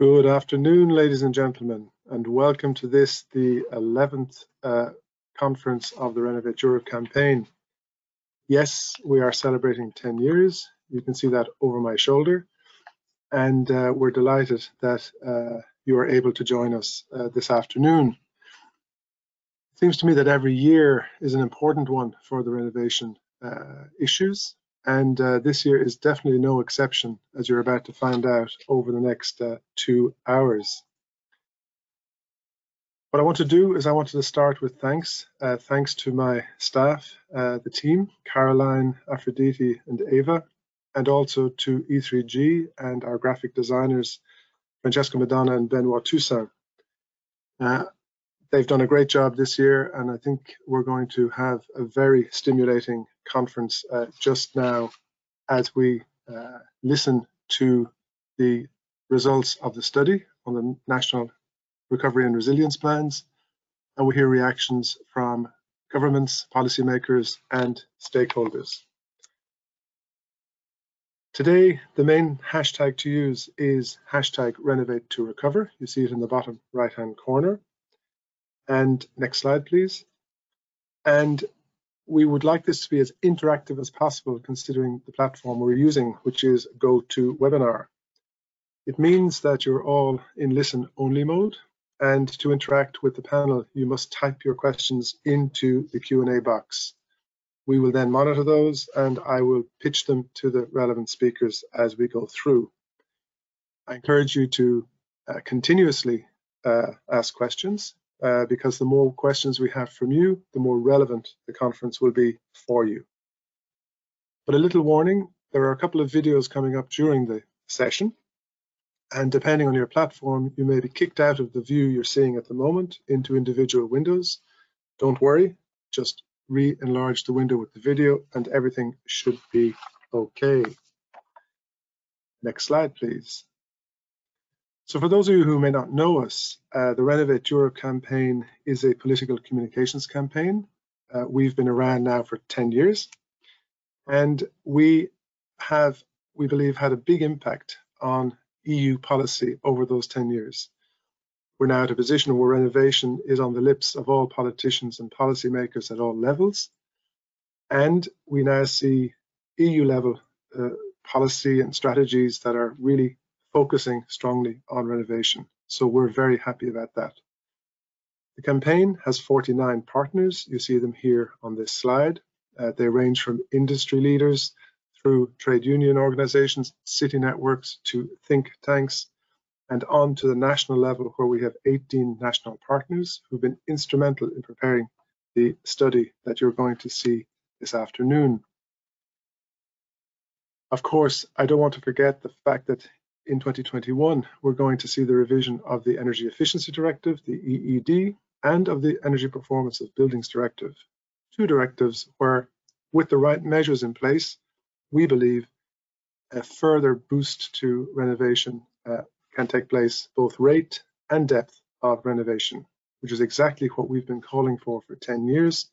Good afternoon, ladies and gentlemen, and welcome to this, the 11th uh, conference of the Renovate Europe campaign. Yes, we are celebrating 10 years. You can see that over my shoulder. And uh, we're delighted that uh, you are able to join us uh, this afternoon. It seems to me that every year is an important one for the renovation uh, issues and uh, this year is definitely no exception, as you're about to find out over the next uh, two hours. What I want to do is I wanted to start with thanks. Uh, thanks to my staff, uh, the team, Caroline, Aphrodite and Ava, and also to E3G and our graphic designers, Francesco Madonna and Benoit Toussaint. Uh, they've done a great job this year, and I think we're going to have a very stimulating conference uh, just now as we uh, listen to the results of the study on the National Recovery and Resilience Plans, and we hear reactions from governments, policymakers, and stakeholders. Today, the main hashtag to use is hashtag renovate to recover. You see it in the bottom right-hand corner. And next slide, please. And we would like this to be as interactive as possible considering the platform we're using, which is GoToWebinar. It means that you're all in listen only mode and to interact with the panel, you must type your questions into the Q&A box. We will then monitor those and I will pitch them to the relevant speakers as we go through. I encourage you to uh, continuously uh, ask questions uh, because the more questions we have from you, the more relevant the conference will be for you. But a little warning, there are a couple of videos coming up during the session. And depending on your platform, you may be kicked out of the view you're seeing at the moment into individual windows. Don't worry, just re-enlarge the window with the video and everything should be okay. Next slide, please. So for those of you who may not know us, uh, the Renovate Europe campaign is a political communications campaign. Uh, we've been around now for 10 years and we have, we believe, had a big impact on EU policy over those 10 years. We're now at a position where renovation is on the lips of all politicians and policymakers at all levels. And we now see EU level uh, policy and strategies that are really focusing strongly on renovation. So we're very happy about that. The campaign has 49 partners. You see them here on this slide. Uh, they range from industry leaders through trade union organizations, city networks to think tanks, and on to the national level where we have 18 national partners who've been instrumental in preparing the study that you're going to see this afternoon. Of course, I don't want to forget the fact that in 2021, we're going to see the revision of the Energy Efficiency Directive, the EED, and of the Energy Performance of Buildings Directive. Two directives where, with the right measures in place, we believe a further boost to renovation uh, can take place, both rate and depth of renovation, which is exactly what we've been calling for for 10 years.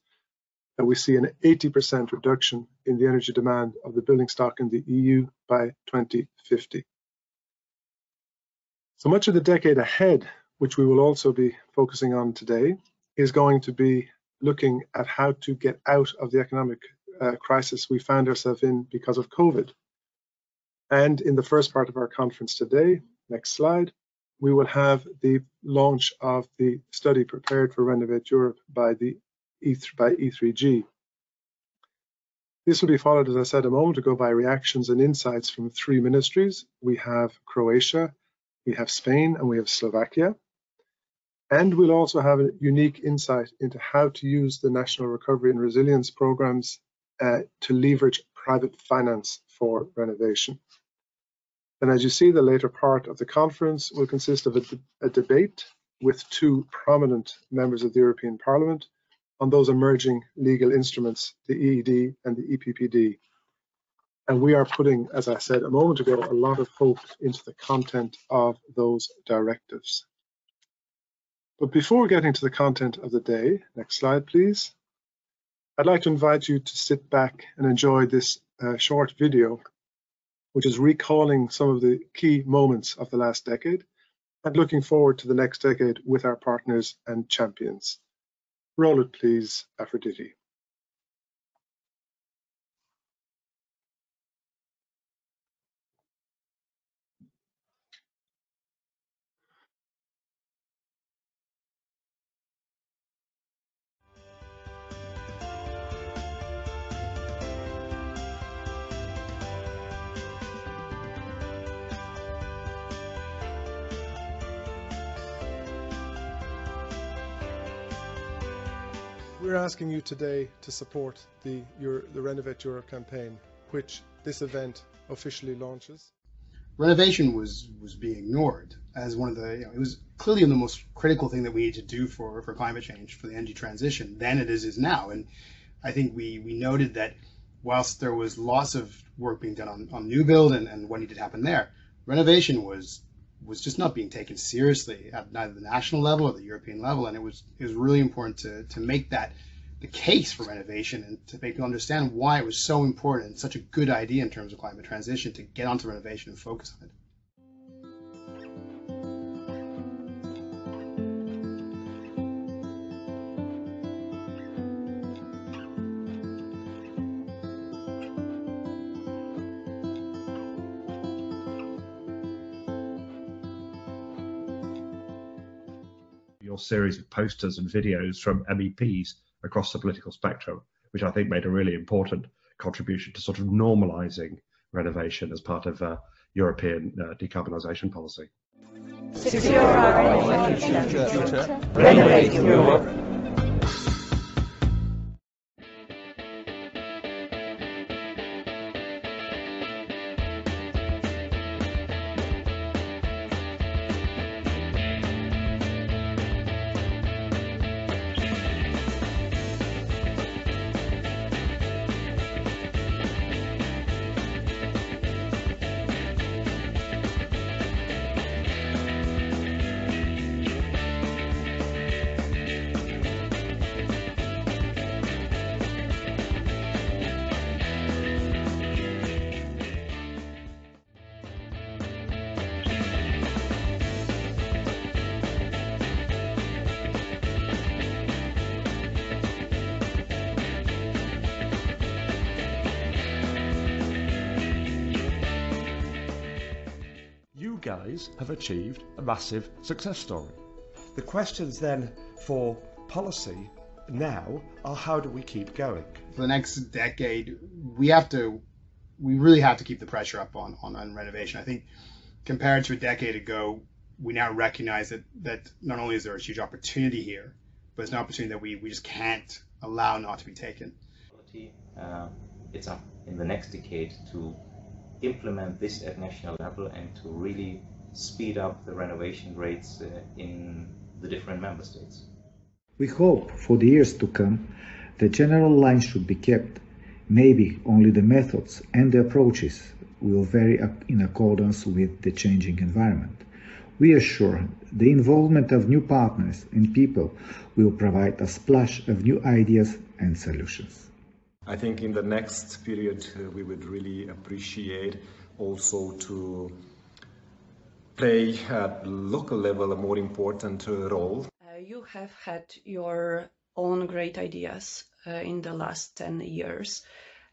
That we see an 80% reduction in the energy demand of the building stock in the EU by 2050. So much of the decade ahead, which we will also be focusing on today, is going to be looking at how to get out of the economic uh, crisis we found ourselves in because of COVID. And in the first part of our conference today, next slide, we will have the launch of the study prepared for Renovate Europe by the E3, by E3G. This will be followed, as I said a moment ago, by reactions and insights from three ministries. We have Croatia, we have Spain and we have Slovakia. And we'll also have a unique insight into how to use the National Recovery and Resilience programs uh, to leverage private finance for renovation. And as you see, the later part of the conference will consist of a, de a debate with two prominent members of the European Parliament on those emerging legal instruments, the EED and the EPBD, and we are putting, as I said a moment ago, a lot of hope into the content of those directives. But before getting to the content of the day, next slide, please. I'd like to invite you to sit back and enjoy this uh, short video, which is recalling some of the key moments of the last decade. and looking forward to the next decade with our partners and champions. Roll it, please, Aphrodite. Asking you today to support the, your, the Renovate Europe campaign, which this event officially launches. Renovation was was being ignored as one of the you know, it was clearly the most critical thing that we need to do for for climate change for the energy transition than it is is now and I think we we noted that whilst there was lots of work being done on, on new build and, and what needed to happen there renovation was was just not being taken seriously at neither the national level or the European level, and it was it was really important to to make that the case for renovation and to make people understand why it was so important and such a good idea in terms of climate transition to get onto renovation and focus on it. your series of posters and videos from MEPs across the political spectrum, which I think made a really important contribution to sort of normalising renovation as part of uh, European uh, decarbonisation policy. Secure our future. Renovate Europe. Achieved a massive success story. The questions then for policy now are how do we keep going? For the next decade, we have to, we really have to keep the pressure up on, on, on renovation. I think compared to a decade ago, we now recognize that, that not only is there a huge opportunity here, but it's an opportunity that we, we just can't allow not to be taken. Uh, it's up in the next decade to implement this at national level and to really speed up the renovation rates uh, in the different member states. We hope for the years to come the general line should be kept. Maybe only the methods and the approaches will vary in accordance with the changing environment. We are sure the involvement of new partners and people will provide a splash of new ideas and solutions. I think in the next period uh, we would really appreciate also to play at local level a more important uh, role. Uh, you have had your own great ideas uh, in the last 10 years,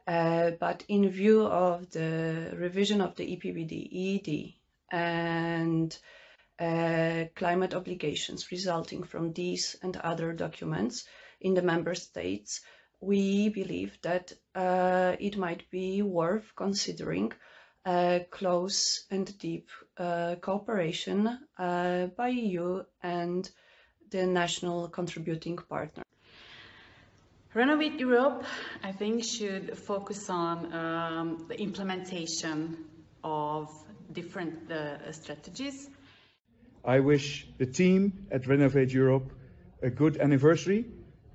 uh, but in view of the revision of the EPBD, EED, and uh, climate obligations resulting from these and other documents in the member states, we believe that uh, it might be worth considering close and deep cooperation uh, by EU and the national contributing partner. Renovate Europe, I think, should focus on um, the implementation of different uh, strategies. I wish the team at Renovate Europe a good anniversary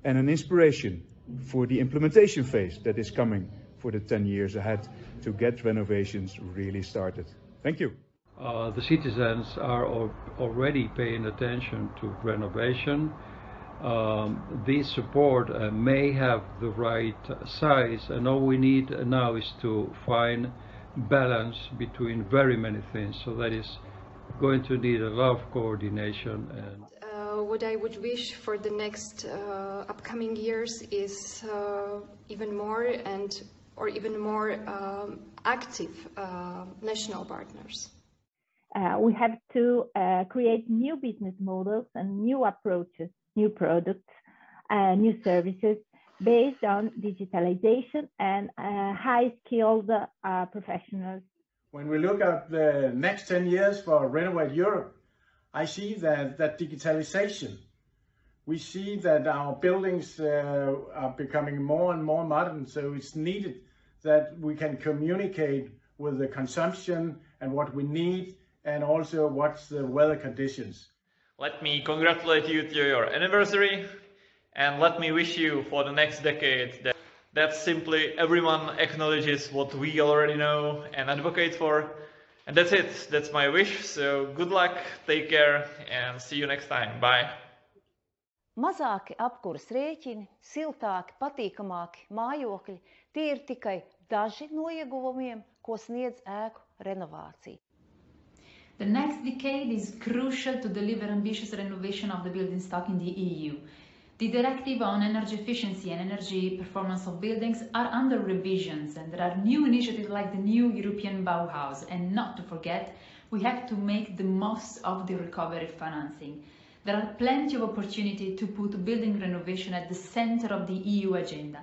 and an inspiration for the implementation phase that is coming for the 10 years ahead to get renovations really started. Thank you. Uh, the citizens are already paying attention to renovation. Um, this support uh, may have the right size and all we need now is to find balance between very many things. So that is going to need a lot of coordination and uh, what I would wish for the next uh, upcoming years is uh, even more and or even more um, active uh, national partners. Uh, we have to uh, create new business models and new approaches, new products, new services based on digitalization and high-skilled professionals. When we look at the next 10 years for Renovate Europe, I see that, that digitalization, we see that our buildings uh, are becoming more and more modern, so it's needed that we can communicate with the consumption and what we need and also what's the weather conditions. Let me congratulate you to your anniversary and let me wish you for the next decade that, that simply everyone acknowledges what we already know and advocate for and that's it. That's my wish. So good luck, take care, and see you next time. Bye. Mazāki apkuras rēķini, siltāki, patīkamāki mājokļi – tie ir tikai daži no ieguvumiem, ko sniedz ēku renovācija. The next decade is crucial to deliver ambitious renovation of the building stock in the EU. The directive on energy efficiency and energy performance of buildings are under revisions and there are new initiatives like the new European Bauhaus and not to forget we have to make the most of the recovery financing. There are plenty of opportunity to put building renovation at the center of the EU agenda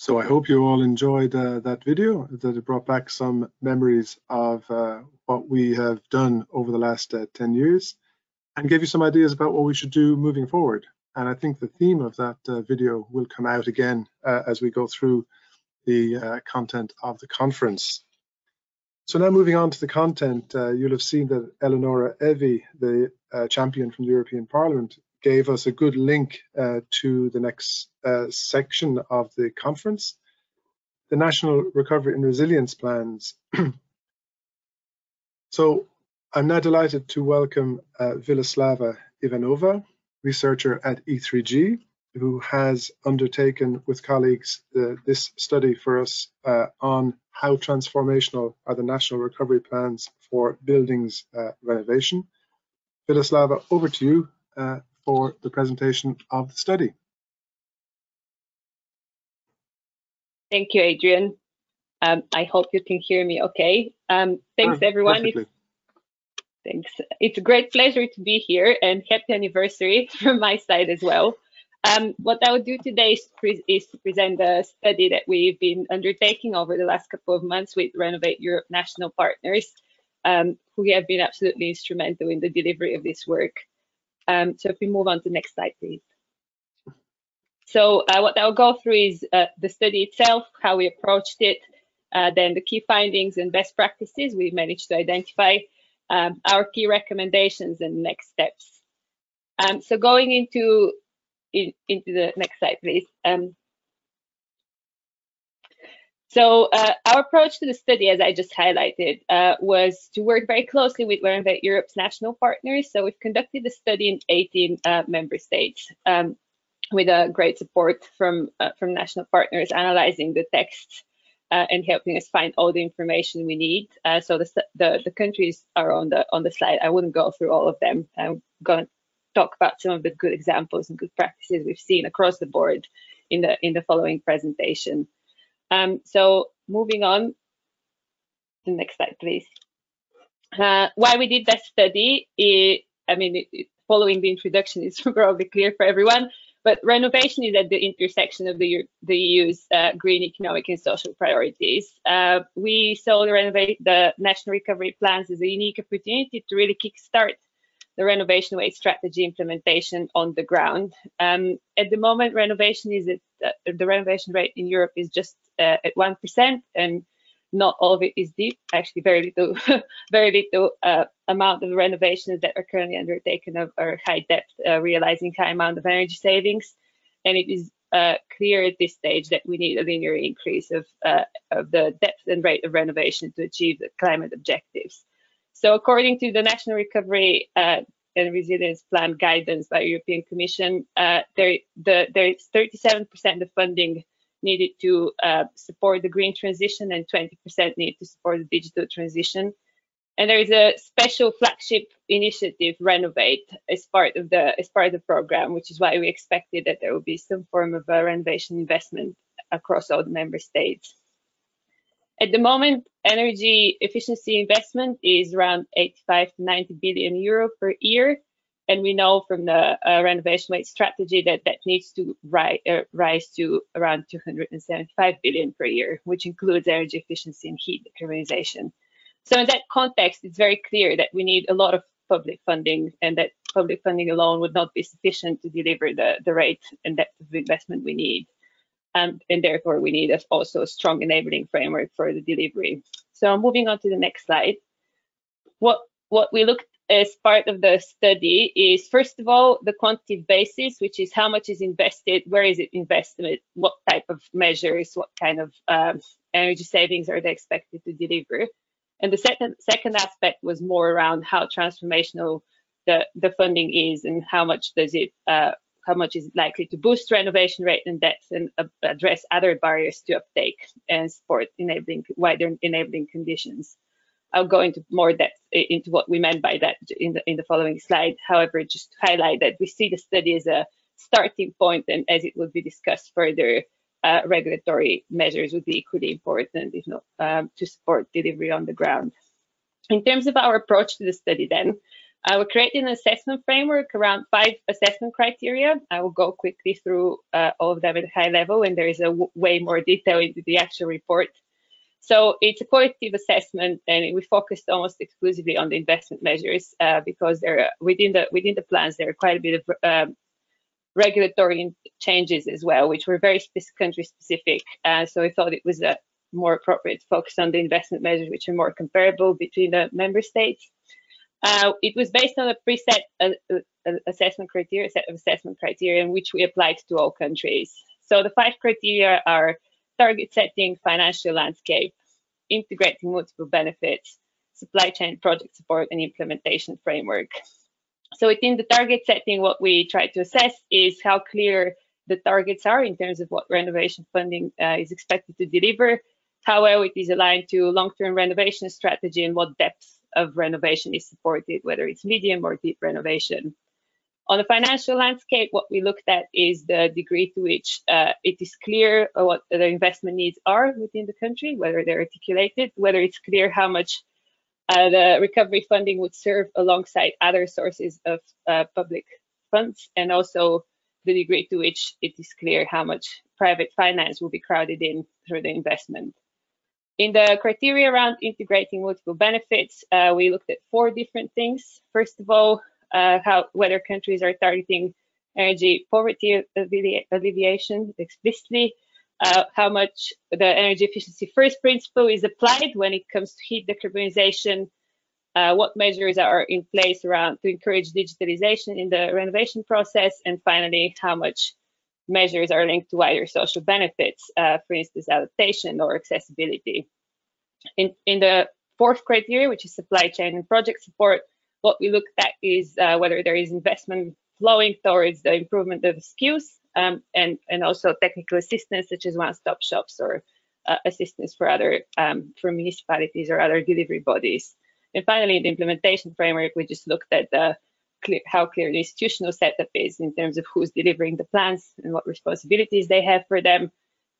So I hope you all enjoyed uh, that video, that it brought back some memories of uh, what we have done over the last uh, 10 years and gave you some ideas about what we should do moving forward. And I think the theme of that uh, video will come out again uh, as we go through the uh, content of the conference. So now moving on to the content, you'll have seen that Eleonora Evi, the champion from the European Parliament, gave us a good link uh, to the next uh, section of the conference, the National Recovery and Resilience Plans. so I'm now delighted to welcome uh, Vilaslava Ivanova, researcher at E3G, who has undertaken with colleagues uh, this study for us uh, on how transformational are the national recovery plans for buildings uh, renovation. Vilaslava, over to you uh, for the presentation of the study. Thank you, Adrian. Um, I hope you can hear me okay. Um, thanks, oh, everyone. It's, thanks. It's a great pleasure to be here and happy anniversary from my side as well. Um, what I will do today is, pre is, to present a study that we've been undertaking over the last couple of months with Renovate Europe national partners, um, who have been absolutely instrumental in the delivery of this work. Um, so if we move on to the next slide, please. So uh, what I'll go through is uh, the study itself, how we approached it, uh, then the key findings and best practices we managed to identify, um, our key recommendations and next steps. Um, so going into in, into the next slide, please. Um, so uh, our approach to the study, as I just highlighted, uh, was to work very closely with Renovate Europe's national partners. So we've conducted the study in 18 uh, member states um, with great support from uh, from national partners, analyzing the texts uh, and helping us find all the information we need. Uh, so the, the, the countries are on the on the slide. I wouldn't go through all of them. I'm going to talk about some of the good examples and good practices we've seen across the board in the in the following presentation. Um, so moving on, the next slide, please. Uh, why we did that study, it, I mean, it, it, following the introduction is probably clear for everyone, but renovation is at the intersection of the, the EU's uh, green economic and social priorities. Uh, we saw the, renovate, the national recovery plans as a unique opportunity to really kickstart the renovation wave strategy implementation on the ground. Um, at the moment, renovation is uh, the renovation rate in Europe is just uh, at one percent, and not all of it is deep. Actually, very little, very little uh, amount of renovations that are currently undertaken are high depth, uh, realizing high amount of energy savings, and it is uh, clear at this stage that we need a linear increase of, uh, of the depth and rate of renovation to achieve the climate objectives. So according to the National Recovery uh, and Resilience Plan guidance by European Commission, uh, there, the, there is 37% of funding needed to uh, support the green transition and 20% needed to support the digital transition. And there is a special flagship initiative, Renovate, as part of the as part of the program, which is why we expected that there will be some form of renovation investment across all the member states. At the moment, energy efficiency investment is around 85 to 90 billion euro per year. And we know from the uh, renovation rate strategy that that needs to ri uh, rise to around 275 billion per year, which includes energy efficiency and heat decarbonization. So in that context, it's very clear that we need a lot of public funding and that public funding alone would not be sufficient to deliver the, the rate and depth of investment we need. Um, and therefore, we need also a strong enabling framework for the delivery. So moving on to the next slide. What, what we looked as part of the study is, first of all, the quantitative basis, which is how much is invested, where is it invested, what type of measures, what kind of um, energy savings are they expected to deliver. And the second second aspect was more around how transformational the, the funding is and how much does it uh, how much is it likely to boost renovation rate and depth and uh, address other barriers to uptake and support enabling wider enabling conditions. I'll go into more depth into what we meant by that in the in the following slide. However, just to highlight that we see the study as a starting point and as it will be discussed further, uh, regulatory measures would be equally important, if not um, to support delivery on the ground. In terms of our approach to the study then, uh, we're creating an assessment framework around five assessment criteria. I will go quickly through uh, all of them at a high level, and there is a way more detail into the actual report. So it's a qualitative assessment, and we focused almost exclusively on the investment measures uh, because there, within the within the plans, there are quite a bit of um, regulatory changes as well, which were very country specific. Uh, so I thought it was a more appropriate to focus on the investment measures, which are more comparable between the member states. Uh, it was based on a preset uh, assessment criteria, set of assessment criteria, in which we applied to all countries. So the five criteria are target setting, financial landscape, integrating multiple benefits, supply chain project support, and implementation framework. So within the target setting, what we try to assess is how clear the targets are in terms of what renovation funding uh, is expected to deliver, how well it is aligned to long-term renovation strategy and what depth of renovation is supported, whether it's medium or deep renovation. On the financial landscape, what we looked at is the degree to which uh, it is clear what the investment needs are within the country, whether they're articulated, whether it's clear how much uh, the recovery funding would serve alongside other sources of uh, public funds and also the degree to which it is clear how much private finance will be crowded in through the investment. In the criteria around integrating multiple benefits, uh, we looked at four different things. First of all, uh, how whether countries are targeting energy poverty alleviation explicitly, uh, how much the energy efficiency first principle is applied when it comes to heat decarbonization, uh, what measures are in place around to encourage digitalization in the renovation process, and finally, how much measures are linked to wider social benefits, uh, for instance, adaptation or accessibility. In, in the fourth criteria, which is supply chain and project support, what we looked at is uh, whether there is investment flowing towards the improvement of skills um, and, and also technical assistance such as one-stop shops or uh, assistance for other um, for municipalities or other delivery bodies. And finally, in the implementation framework, we just looked at the clear, how clear the institutional setup is in terms of who's delivering the plans and what responsibilities they have for them,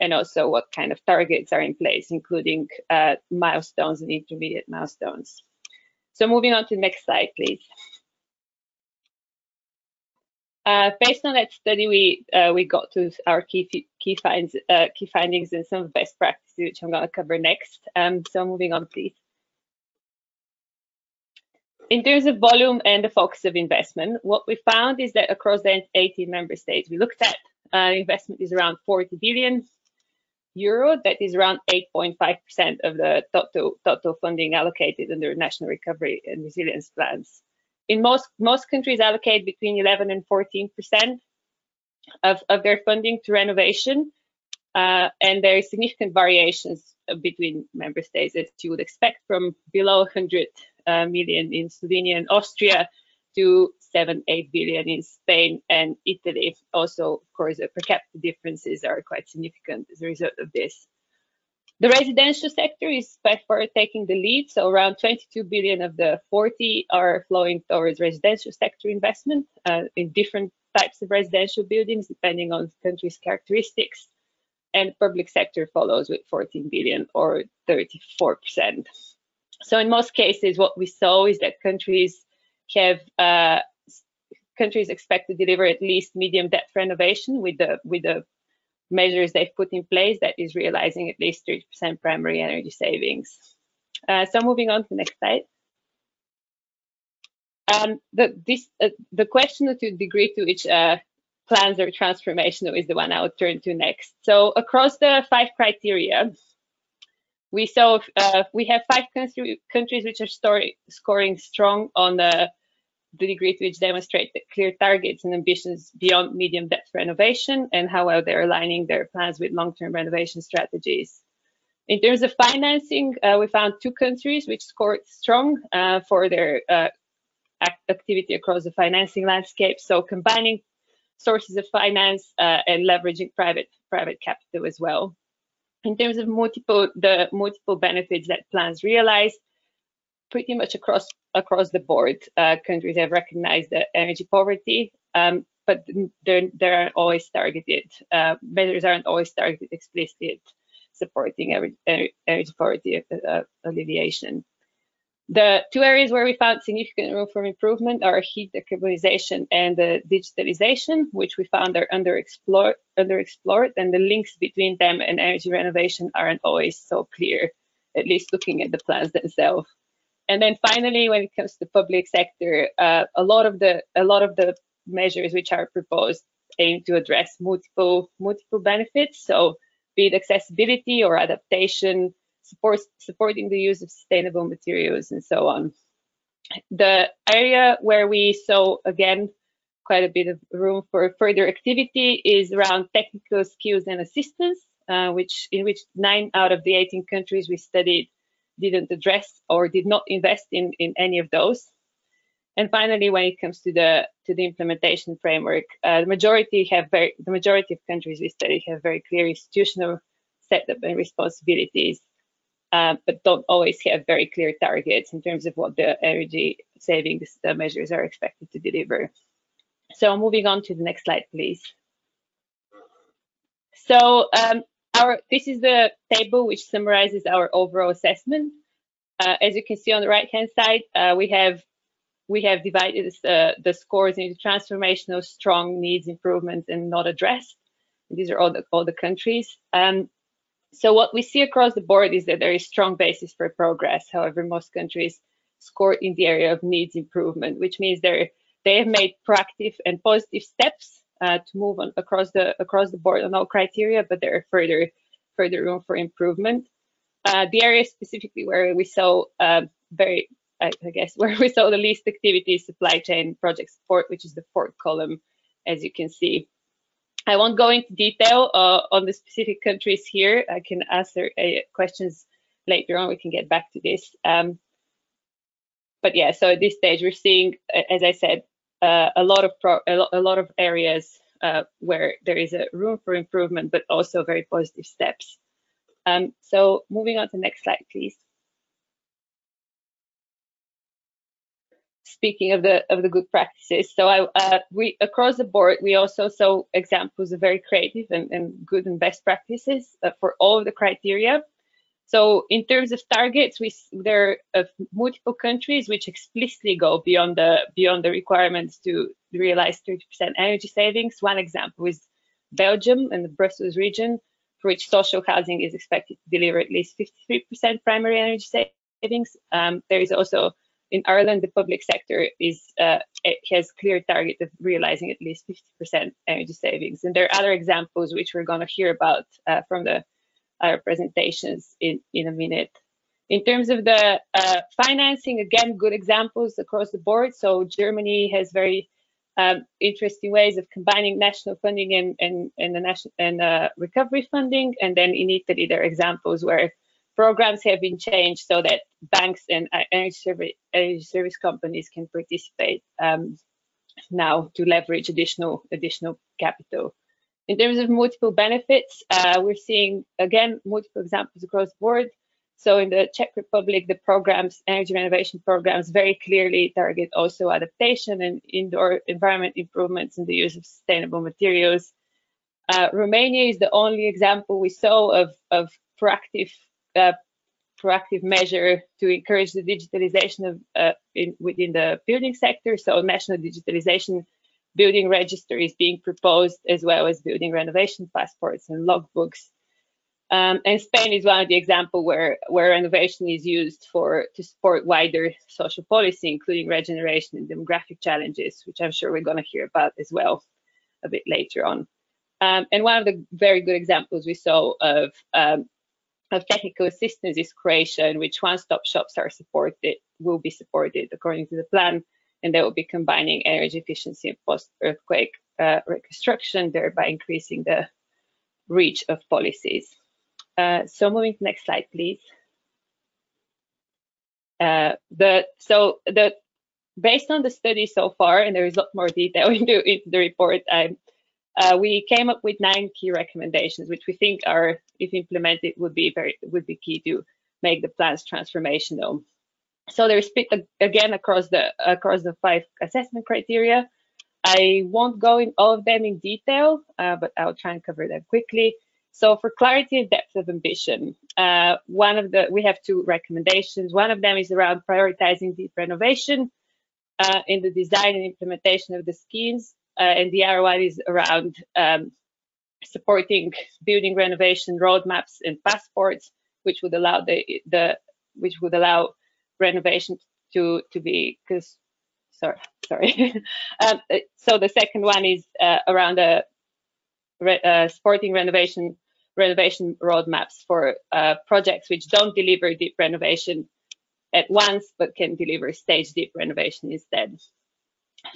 and also what kind of targets are in place, including uh, milestones and intermediate milestones. So moving on to the next slide, please. Uh, based on that study, we uh, we got to our key key finds uh, key findings and some best practices, which I'm going to cover next. Um, so moving on, please. In terms of volume and the focus of investment, what we found is that across the 18 member states we looked at, uh, investment is around 40 billion euro. That is around 8.5% of the total total funding allocated under national recovery and resilience plans in most most countries allocate between 11 and 14 percent of, of their funding to renovation. Uh, and there are significant variations between member states as you would expect from below 100 uh, million in Slovenia and Austria to 7, 8 billion in Spain and Italy. Also, of course, the per capita differences are quite significant as a result of this. The residential sector is by far taking the lead. So around 22 billion of the 40 are flowing towards residential sector investment uh, in different types of residential buildings, depending on the country's characteristics. And public sector follows with 14 billion or 34%. So in most cases, what we saw is that countries have uh, countries expect to deliver at least medium depth renovation with the with the measures they've put in place that is realizing at least 30% primary energy savings. Uh, so moving on to the next slide. Um, the, this, uh, the question to degree to which uh, plans are transformational is the one I will turn to next. So across the five criteria, we saw uh, we have five country, countries which are story, scoring strong on the, the degree to which demonstrate clear targets and ambitions beyond medium depth renovation and how well they're aligning their plans with long-term renovation strategies. In terms of financing, uh, we found two countries which scored strong uh, for their uh, activity across the financing landscape. So combining sources of finance uh, and leveraging private private capital as well. In terms of multiple the multiple benefits that plans realize, pretty much across across the board, uh, countries have recognized the energy poverty, um, but there there aren't always targeted uh, measures aren't always targeted explicitly supporting energy, poverty uh, alleviation. The two areas where we found significant room for improvement are heat decarbonization and the digitalization, which we found are underexplored, underexplored, and the links between them and energy renovation aren't always so clear, at least looking at the plans themselves. And then finally, when it comes to the public sector, uh, a lot of the a lot of the measures which are proposed aim to address multiple multiple benefits. So, be it accessibility or adaptation, support, supporting the use of sustainable materials and so on. The area where we saw, again, quite a bit of room for further activity is around technical skills and assistance, uh, which in which nine out of the 18 countries we studied didn't address or did not invest in, in any of those. And finally, when it comes to the to the implementation framework, uh, the majority have very the majority of countries we studied have very clear institutional setup and responsibilities uh, but don't always have very clear targets in terms of what the energy savings the measures are expected to deliver. So moving on to the next slide, please. So um, our this is the table which summarizes our overall assessment. Uh, as you can see on the right-hand side, uh, we have we have divided uh, the scores into transformational, strong, needs improvement, and not addressed. These are all the all the countries. Um, so what we see across the board is that there is strong basis for progress. However, most countries score in the area of needs improvement, which means they they have made proactive and positive steps uh, to move on across the across the board on all criteria, but there are further further room for improvement. Uh, the area specifically where we saw uh, very, I, guess, where we saw the least activity is supply chain project support, which is the fourth column, as you can see. I won't go into detail uh, on the specific countries here. I can answer uh, questions later on. We can get back to this. Um, but yeah, so at this stage, we're seeing, as I said, uh, a lot of a, lo a, lot of areas uh, where there is a room for improvement, but also very positive steps. Um, so moving on to the next slide, please. speaking of the of the good practices so i uh, we across the board we also saw examples of very creative and, and good and best practices uh, for all of the criteria so in terms of targets we there are multiple countries which explicitly go beyond the beyond the requirements to realize 30% energy savings one example is belgium and the brussels region for which social housing is expected to deliver at least 53% primary energy savings um, there is also in Ireland, the public sector is uh, has clear target of realizing at least 50% energy savings. And there are other examples which we're going to hear about uh, from the other presentations in, in a minute. In terms of the uh, financing, again, good examples across the board. So Germany has very um, interesting ways of combining national funding and and, and the national and uh, recovery funding. And then in Italy, there are examples where programs have been changed so that banks and uh, energy service, energy service companies can participate um, now to leverage additional additional capital. In terms of multiple benefits, uh, we're seeing again multiple examples across the board. So in the Czech Republic, the programs, energy renovation programs, very clearly target also adaptation and indoor environment improvements and the use of sustainable materials. Uh, Romania is the only example we saw of, of proactive uh, proactive measure to encourage the digitalization of uh, in, within the building sector. So national digitalization building register is being proposed as well as building renovation passports and logbooks um, and Spain is one of the examples where, where renovation is used for to support wider social policy, including regeneration and demographic challenges, which I'm sure we're going to hear about as well a bit later on. Um, and one of the very good examples we saw of, um, of technical assistance is Croatia, in which one-stop shops are supported, will be supported according to the plan, and they will be combining energy efficiency and post-earthquake uh, reconstruction, thereby increasing the reach of policies. Uh, so moving to next slide, please. Uh, the so the based on the study so far, and there is a lot more detail into, into the report, um, uh, we came up with nine key recommendations, which we think are, if implemented, would be very would be key to make the plans transformational. So they're split again across the across the five assessment criteria. I won't go in all of them in detail, uh, but I'll try and cover them quickly. So for clarity and depth of ambition, uh, one of the we have two recommendations. One of them is around prioritizing deep renovation uh, in the design and implementation of the schemes, uh, and the other one is around um, supporting building renovation roadmaps and passports, which would allow the the which would allow renovation to to be because sorry sorry um, so the second one is uh, around the re, uh, supporting renovation renovation roadmaps for uh, projects which don't deliver deep renovation at once, but can deliver stage deep renovation instead.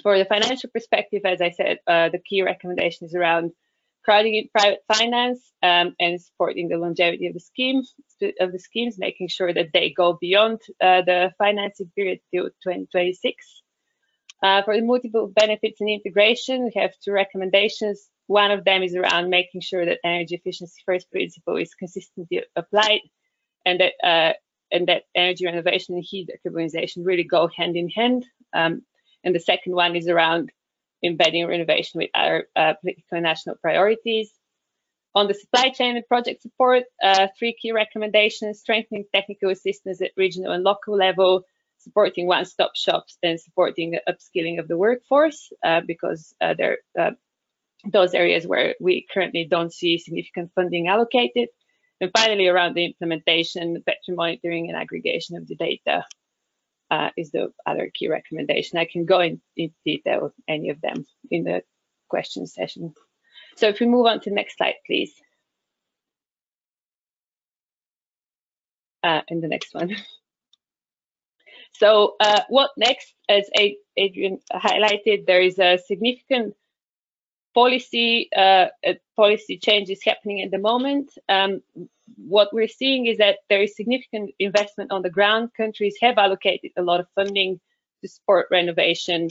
For the financial perspective, as I said, uh, the key recommendation is around crowding in private finance um, and supporting the longevity of the scheme of the schemes, making sure that they go beyond uh, the financing period till 2026. Uh, for the multiple benefits and integration, we have two recommendations one of them is around making sure that energy efficiency first principle is consistently applied and that uh, and that energy renovation and heat decarbonization really go hand in hand. Um, and the second one is around embedding renovation with our uh, political and national priorities. On the supply chain and project support, uh, three key recommendations, strengthening technical assistance at regional and local level, supporting one-stop shops and supporting the upskilling of the workforce uh, because uh, they're uh, those areas where we currently don't see significant funding allocated. And finally, around the implementation, better monitoring and aggregation of the data uh, is the other key recommendation. I can go in, in detail any of them in the question session. So if we move on to the next slide, please. Uh, and the next one. So uh, what next? As Adrian highlighted, there is a significant policy uh, uh, policy changes happening at the moment. Um, what we're seeing is that there is significant investment on the ground. Countries have allocated a lot of funding to support renovation,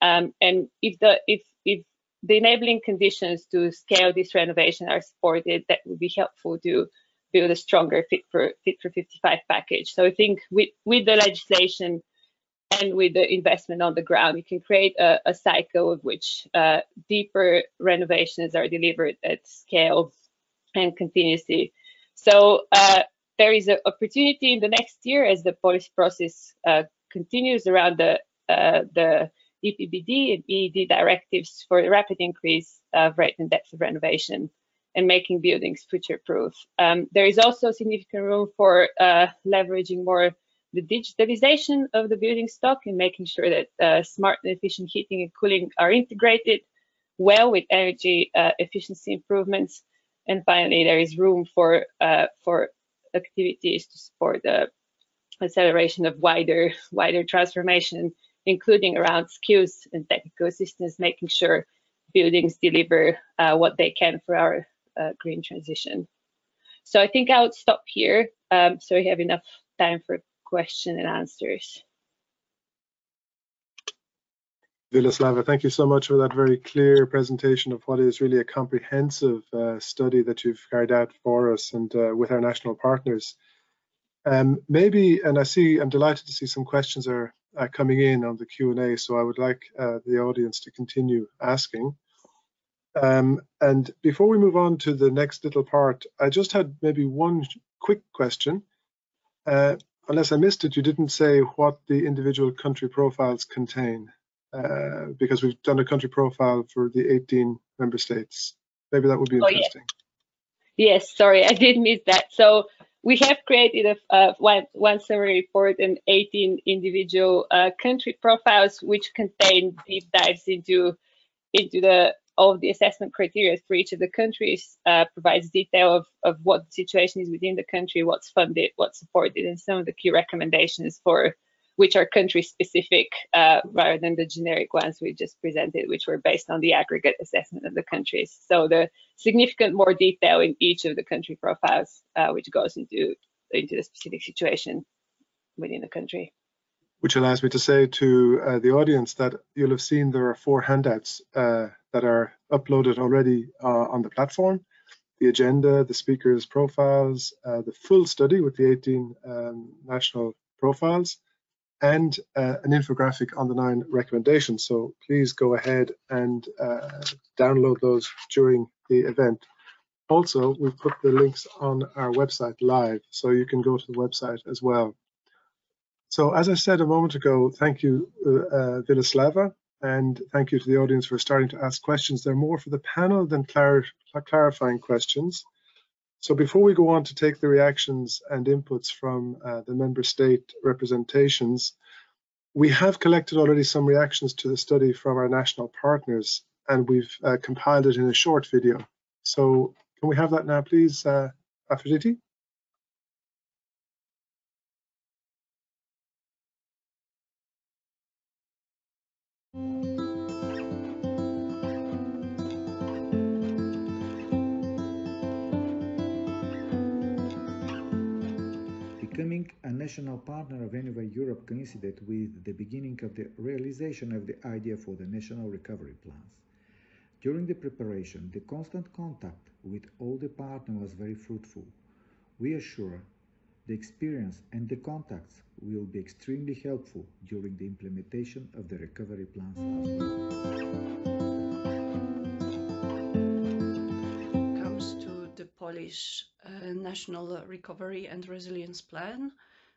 um, and if the if if the enabling conditions to scale this renovation are supported, that would be helpful to build a stronger fit for fit for 55 package. So I think with with the legislation and with the investment on the ground, you can create a, a cycle of which uh, deeper renovations are delivered at scale and continuously. So uh, there is an opportunity in the next year as the policy process uh, continues around the uh, the EPBD and EED directives for the rapid increase of rate and depth of renovation and making buildings future-proof. Um, there is also significant room for uh, leveraging more the digitalization of the building stock and making sure that uh, smart and efficient heating and cooling are integrated well with energy uh, efficiency improvements. And finally, there is room for uh, for activities to support the acceleration of wider wider transformation including around skills and technical assistance, making sure buildings deliver uh, what they can for our uh, green transition. So I think I'll stop here um, so we have enough time for question and answers. Vileslava, thank you so much for that very clear presentation of what is really a comprehensive uh, study that you've carried out for us and uh, with our national partners. Um, maybe, and I see, I'm delighted to see some questions are, are coming in on the Q&A, so I would like uh, the audience to continue asking. Um, and before we move on to the next little part, I just had maybe one quick question. Uh, unless I missed it, you didn't say what the individual country profiles contain, uh, because we've done a country profile for the 18 member states. Maybe that would be interesting. Oh, yeah. Yes, sorry, I did miss that. So we have created a, uh, one, one summary report and 18 individual uh, country profiles, which contain deep dives into into the of the assessment criteria for each of the countries uh, provides detail of, of what the situation is within the country, what's funded, what's supported, and some of the key recommendations for which are country specific uh, rather than the generic ones we just presented, which were based on the aggregate assessment of the countries. So the significant more detail in each of the country profiles, uh, which goes into, into the specific situation within the country which allows me to say to uh, the audience that you'll have seen there are four handouts uh, that are uploaded already uh, on the platform. The agenda, the speakers' profiles, uh, the full study with the 18 um, national profiles, and uh, an infographic on the nine recommendations. So please go ahead and uh, download those during the event. Also, we've put the links on our website live, so you can go to the website as well. So as I said a moment ago, thank you, uh, uh, and thank you to the audience for starting to ask questions. They're more for the panel than clar clarifying questions. So before we go on to take the reactions and inputs from uh, the member state representations, we have collected already some reactions to the study from our national partners, and we've uh, compiled it in a short video. So can we have that now, please, uh, Aphrodite? Becoming a national partner of Renovate Europe coincided with the beginning of the realization of the idea for the national recovery plans. During the preparation, the constant contact with all the partners was very fruitful. We are sure the experience and the contacts will be extremely helpful during the implementation of the recovery plans Polish uh, National Recovery and Resilience Plan,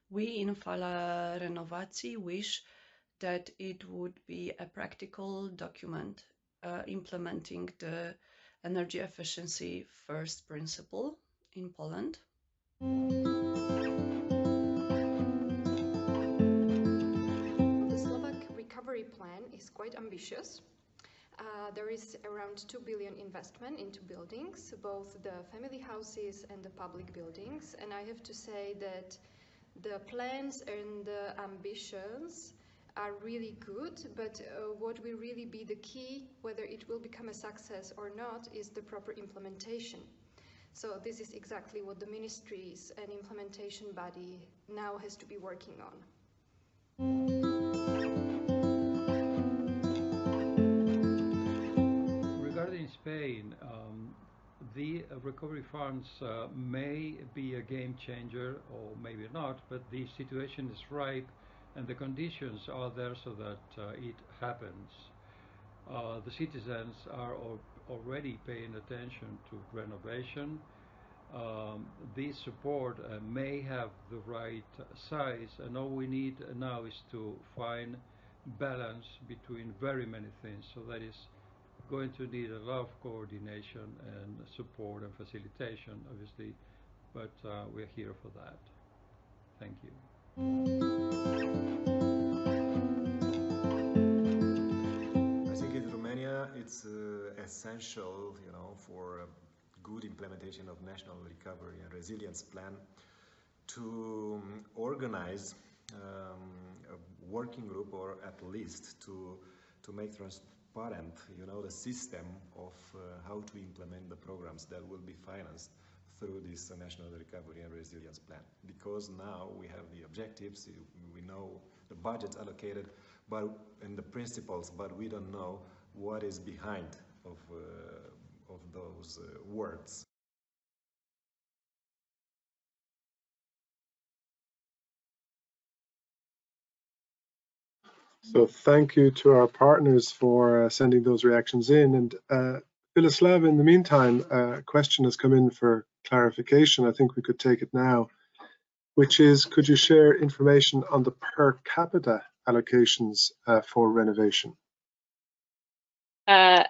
we in Fala Renovacji wish that it would be a practical document uh, implementing the energy efficiency first principle in Poland. The Slovak recovery plan is quite ambitious. Uh, there is around 2 billion investment into buildings, both the family houses and the public buildings. And I have to say that the plans and the ambitions are really good, but uh, what will really be the key, whether it will become a success or not, is the proper implementation. So this is exactly what the ministries and implementation body now has to be working on. Spain, um, the recovery funds uh, may be a game changer or maybe not, but the situation is ripe and the conditions are there so that uh, it happens. Uh, the citizens are already paying attention to renovation. Um, this support uh, may have the right size and all we need now is to find balance between very many things. So that is going to need a lot of coordination and support and facilitation, obviously, but uh, we're here for that. Thank you. I think in Romania it's uh, essential, you know, for a good implementation of national recovery and resilience plan to organize um, working group or at least to, to make you know, the system of uh, how to implement the programs that will be financed through this National Recovery and Resilience Plan. Because now we have the objectives, we know the budget allocated, but and the principles, but we don't know what is behind of, uh, of those uh, words. So thank you to our partners for uh, sending those reactions in. And uh, Philoslav, in the meantime, a question has come in for clarification. I think we could take it now, which is, could you share information on the per capita allocations uh, for renovation? Uh,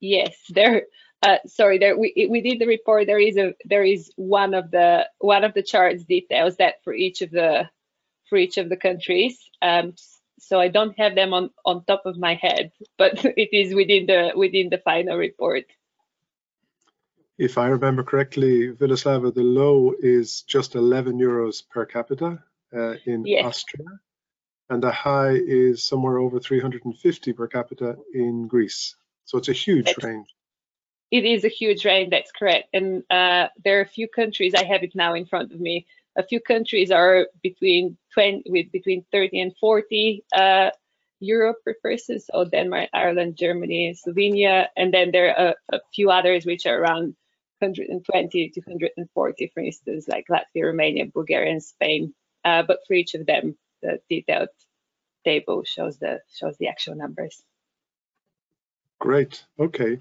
yes, there. Uh, sorry, there we, within the report there is a there is one of the one of the charts details that for each of the for each of the countries. Um, so I don't have them on on top of my head, but it is within the within the final report. If I remember correctly, Villaslava, the low is just 11 euros per capita uh, in yes. Austria, and the high is somewhere over 350 per capita in Greece. So it's a huge it's, range. It is a huge range, that's correct. And uh, there are a few countries, I have it now in front of me, a few countries are between 20, with between 30 and 40 uh, euro per person. So Denmark, Ireland, Germany, Slovenia, and then there are a, a few others which are around 120 to 140, for instance, like Latvia, Romania, Bulgaria, and Spain. Uh, but for each of them, the detailed table shows the shows the actual numbers. Great. Okay.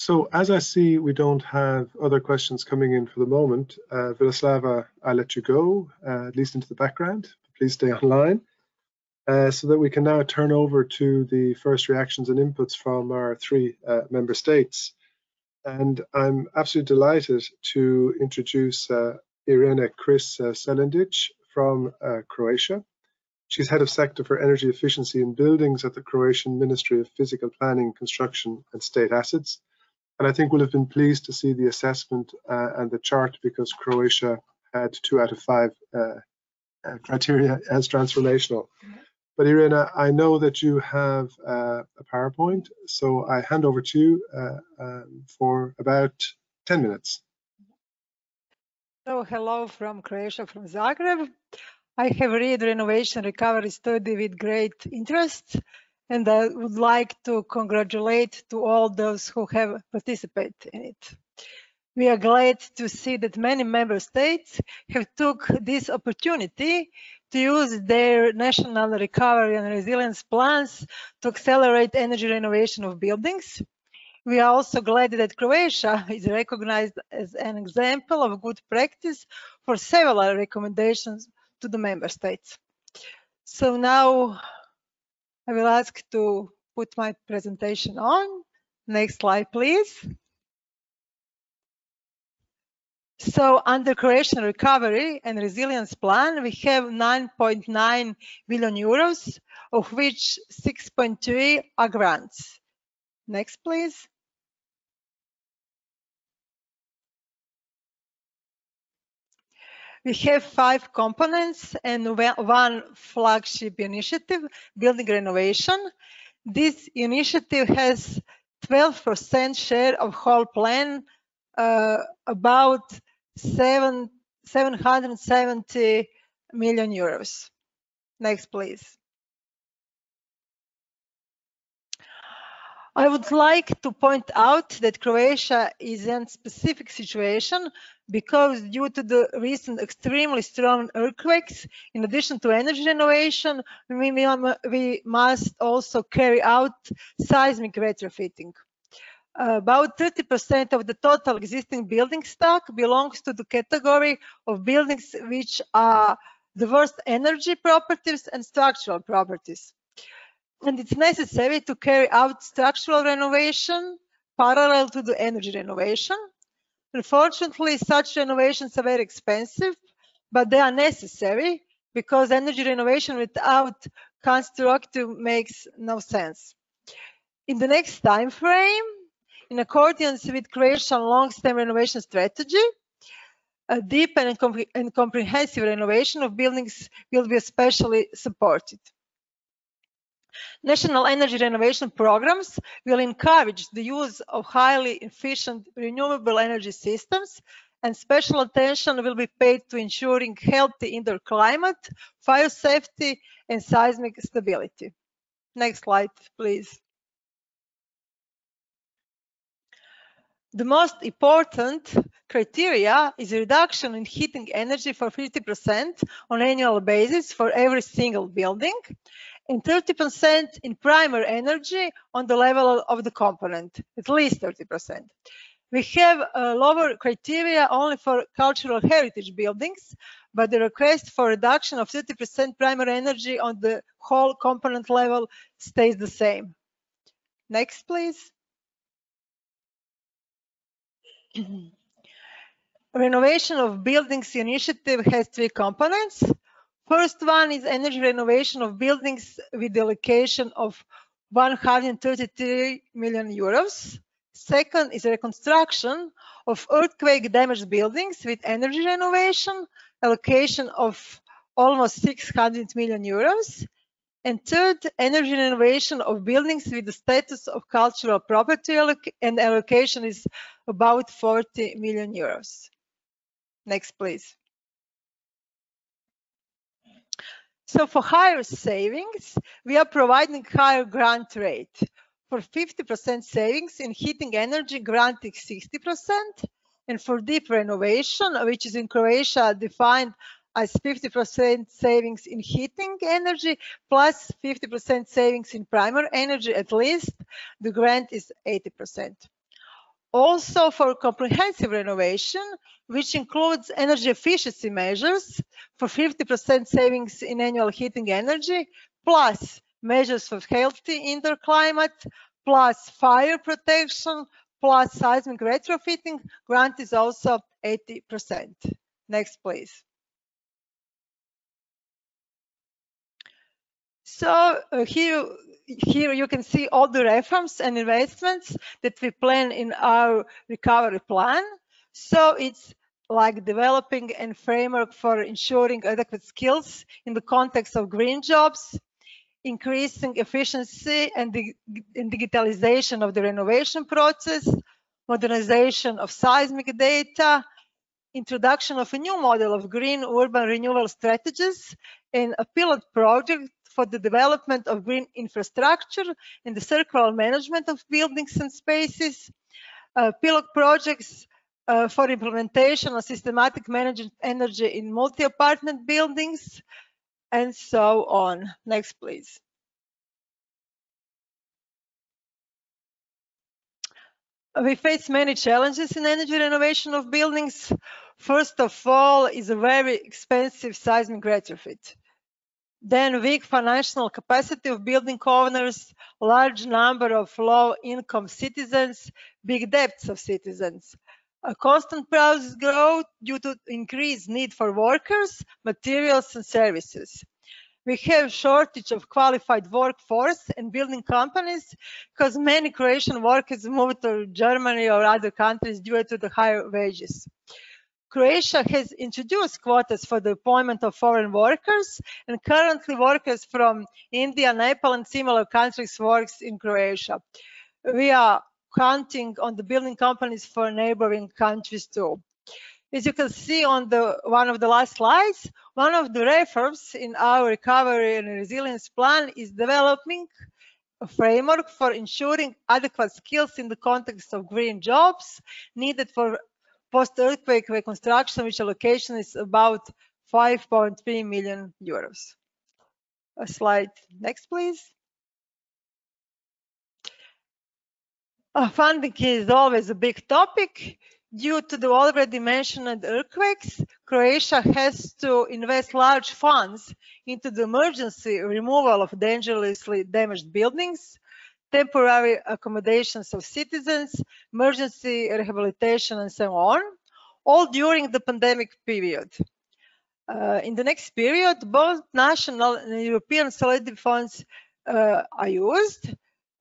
So as I see we don't have other questions coming in for the moment, uh, Vilaslava, I'll let you go, uh, at least into the background. Please stay online. Uh, so that we can now turn over to the first reactions and inputs from our three uh, member states. And I'm absolutely delighted to introduce uh, Irena Kris uh, Selendic from uh, Croatia. She's head of sector for energy efficiency in buildings at the Croatian Ministry of Physical Planning, Construction and State Assets. And I think we'll have been pleased to see the assessment uh, and the chart because Croatia had two out of five uh, uh criteria as transformational. But Irena, I know that you have uh, a PowerPoint, so I hand over to you uh, um, for about 10 minutes. So hello from Croatia, from Zagreb. I have read renovation recovery study with great interest and I would like to congratulate to all those who have participated in it. We are glad to see that many member states have took this opportunity to use their national recovery and resilience plans to accelerate energy renovation of buildings. We are also glad that Croatia is recognized as an example of good practice for several recommendations to the member states. So now I will ask to put my presentation on. Next slide, please. So under Croatian Recovery and Resilience Plan, we have 9.9 billion euros, of which 6.3 are grants. Next, please. We have five components and one flagship initiative, building renovation. This initiative has 12% share of whole plan, uh, about seven, 770 million euros. Next, please. I would like to point out that Croatia is in a specific situation because due to the recent extremely strong earthquakes, in addition to energy renovation, we, we must also carry out seismic retrofitting. About 30% of the total existing building stock belongs to the category of buildings which are the worst energy properties and structural properties and it's necessary to carry out structural renovation parallel to the energy renovation. Unfortunately, such renovations are very expensive, but they are necessary because energy renovation without constructive makes no sense. In the next time frame, in accordance with Croatian long-term renovation strategy, A deep and, and comprehensive renovation of buildings will be especially supported. National energy renovation programs will encourage the use of highly efficient renewable energy systems and special attention will be paid to ensuring healthy indoor climate, fire safety, and seismic stability. Next slide, please. The most important criteria is reduction in heating energy for 50% on annual basis for every single building and 30% in primary energy on the level of the component, at least 30%. We have lower criteria only for cultural heritage buildings, but the request for reduction of 30% primary energy on the whole component level stays the same. Next, please. renovation of buildings initiative has three components. First one is energy renovation of buildings with allocation of 133 million euros. Second is reconstruction of earthquake damaged buildings with energy renovation, allocation of almost 600 million euros. And third, energy renovation of buildings with the status of cultural property and allocation is about 40 million euros. Next, please. So for higher savings, we are providing higher grant rate. For 50% savings in heating energy, granting 60%, and for deep renovation, which is in Croatia defined as 50% savings in heating energy plus 50% savings in primary energy at least, the grant is 80%. Also for comprehensive renovation, which includes energy efficiency measures for 50% savings in annual heating energy, plus measures for healthy indoor climate, plus fire protection, plus seismic retrofitting, grant is also 80%. Next, please. So uh, here here you can see all the reforms and investments that we plan in our recovery plan. So it's like developing a framework for ensuring adequate skills in the context of green jobs, increasing efficiency and, and digitalization of the renovation process, modernization of seismic data, introduction of a new model of green urban renewal strategies, and a pilot project for the development of green infrastructure and the circular management of buildings and spaces, uh, pilot projects uh, for implementation of systematic management energy in multi-apartment buildings, and so on. Next, please. We face many challenges in energy renovation of buildings. First of all is a very expensive seismic retrofit then weak financial capacity of building owners, large number of low-income citizens, big debts of citizens. A constant price growth due to increased need for workers, materials and services. We have shortage of qualified workforce and building companies because many Croatian workers move to Germany or other countries due to the higher wages. Croatia has introduced quotas for the employment of foreign workers, and currently workers from India, Nepal, and similar countries works in Croatia. We are counting on the building companies for neighboring countries too. As you can see on the one of the last slides, one of the reforms in our recovery and resilience plan is developing a framework for ensuring adequate skills in the context of green jobs needed for post-earthquake reconstruction, which allocation is about 5.3 million euros. A slide next, please. Uh, funding is always a big topic. Due to the already mentioned earthquakes, Croatia has to invest large funds into the emergency removal of dangerously damaged buildings, temporary accommodations of citizens, emergency rehabilitation, and so on, all during the pandemic period. Uh, in the next period, both national and European solidarity funds uh, are used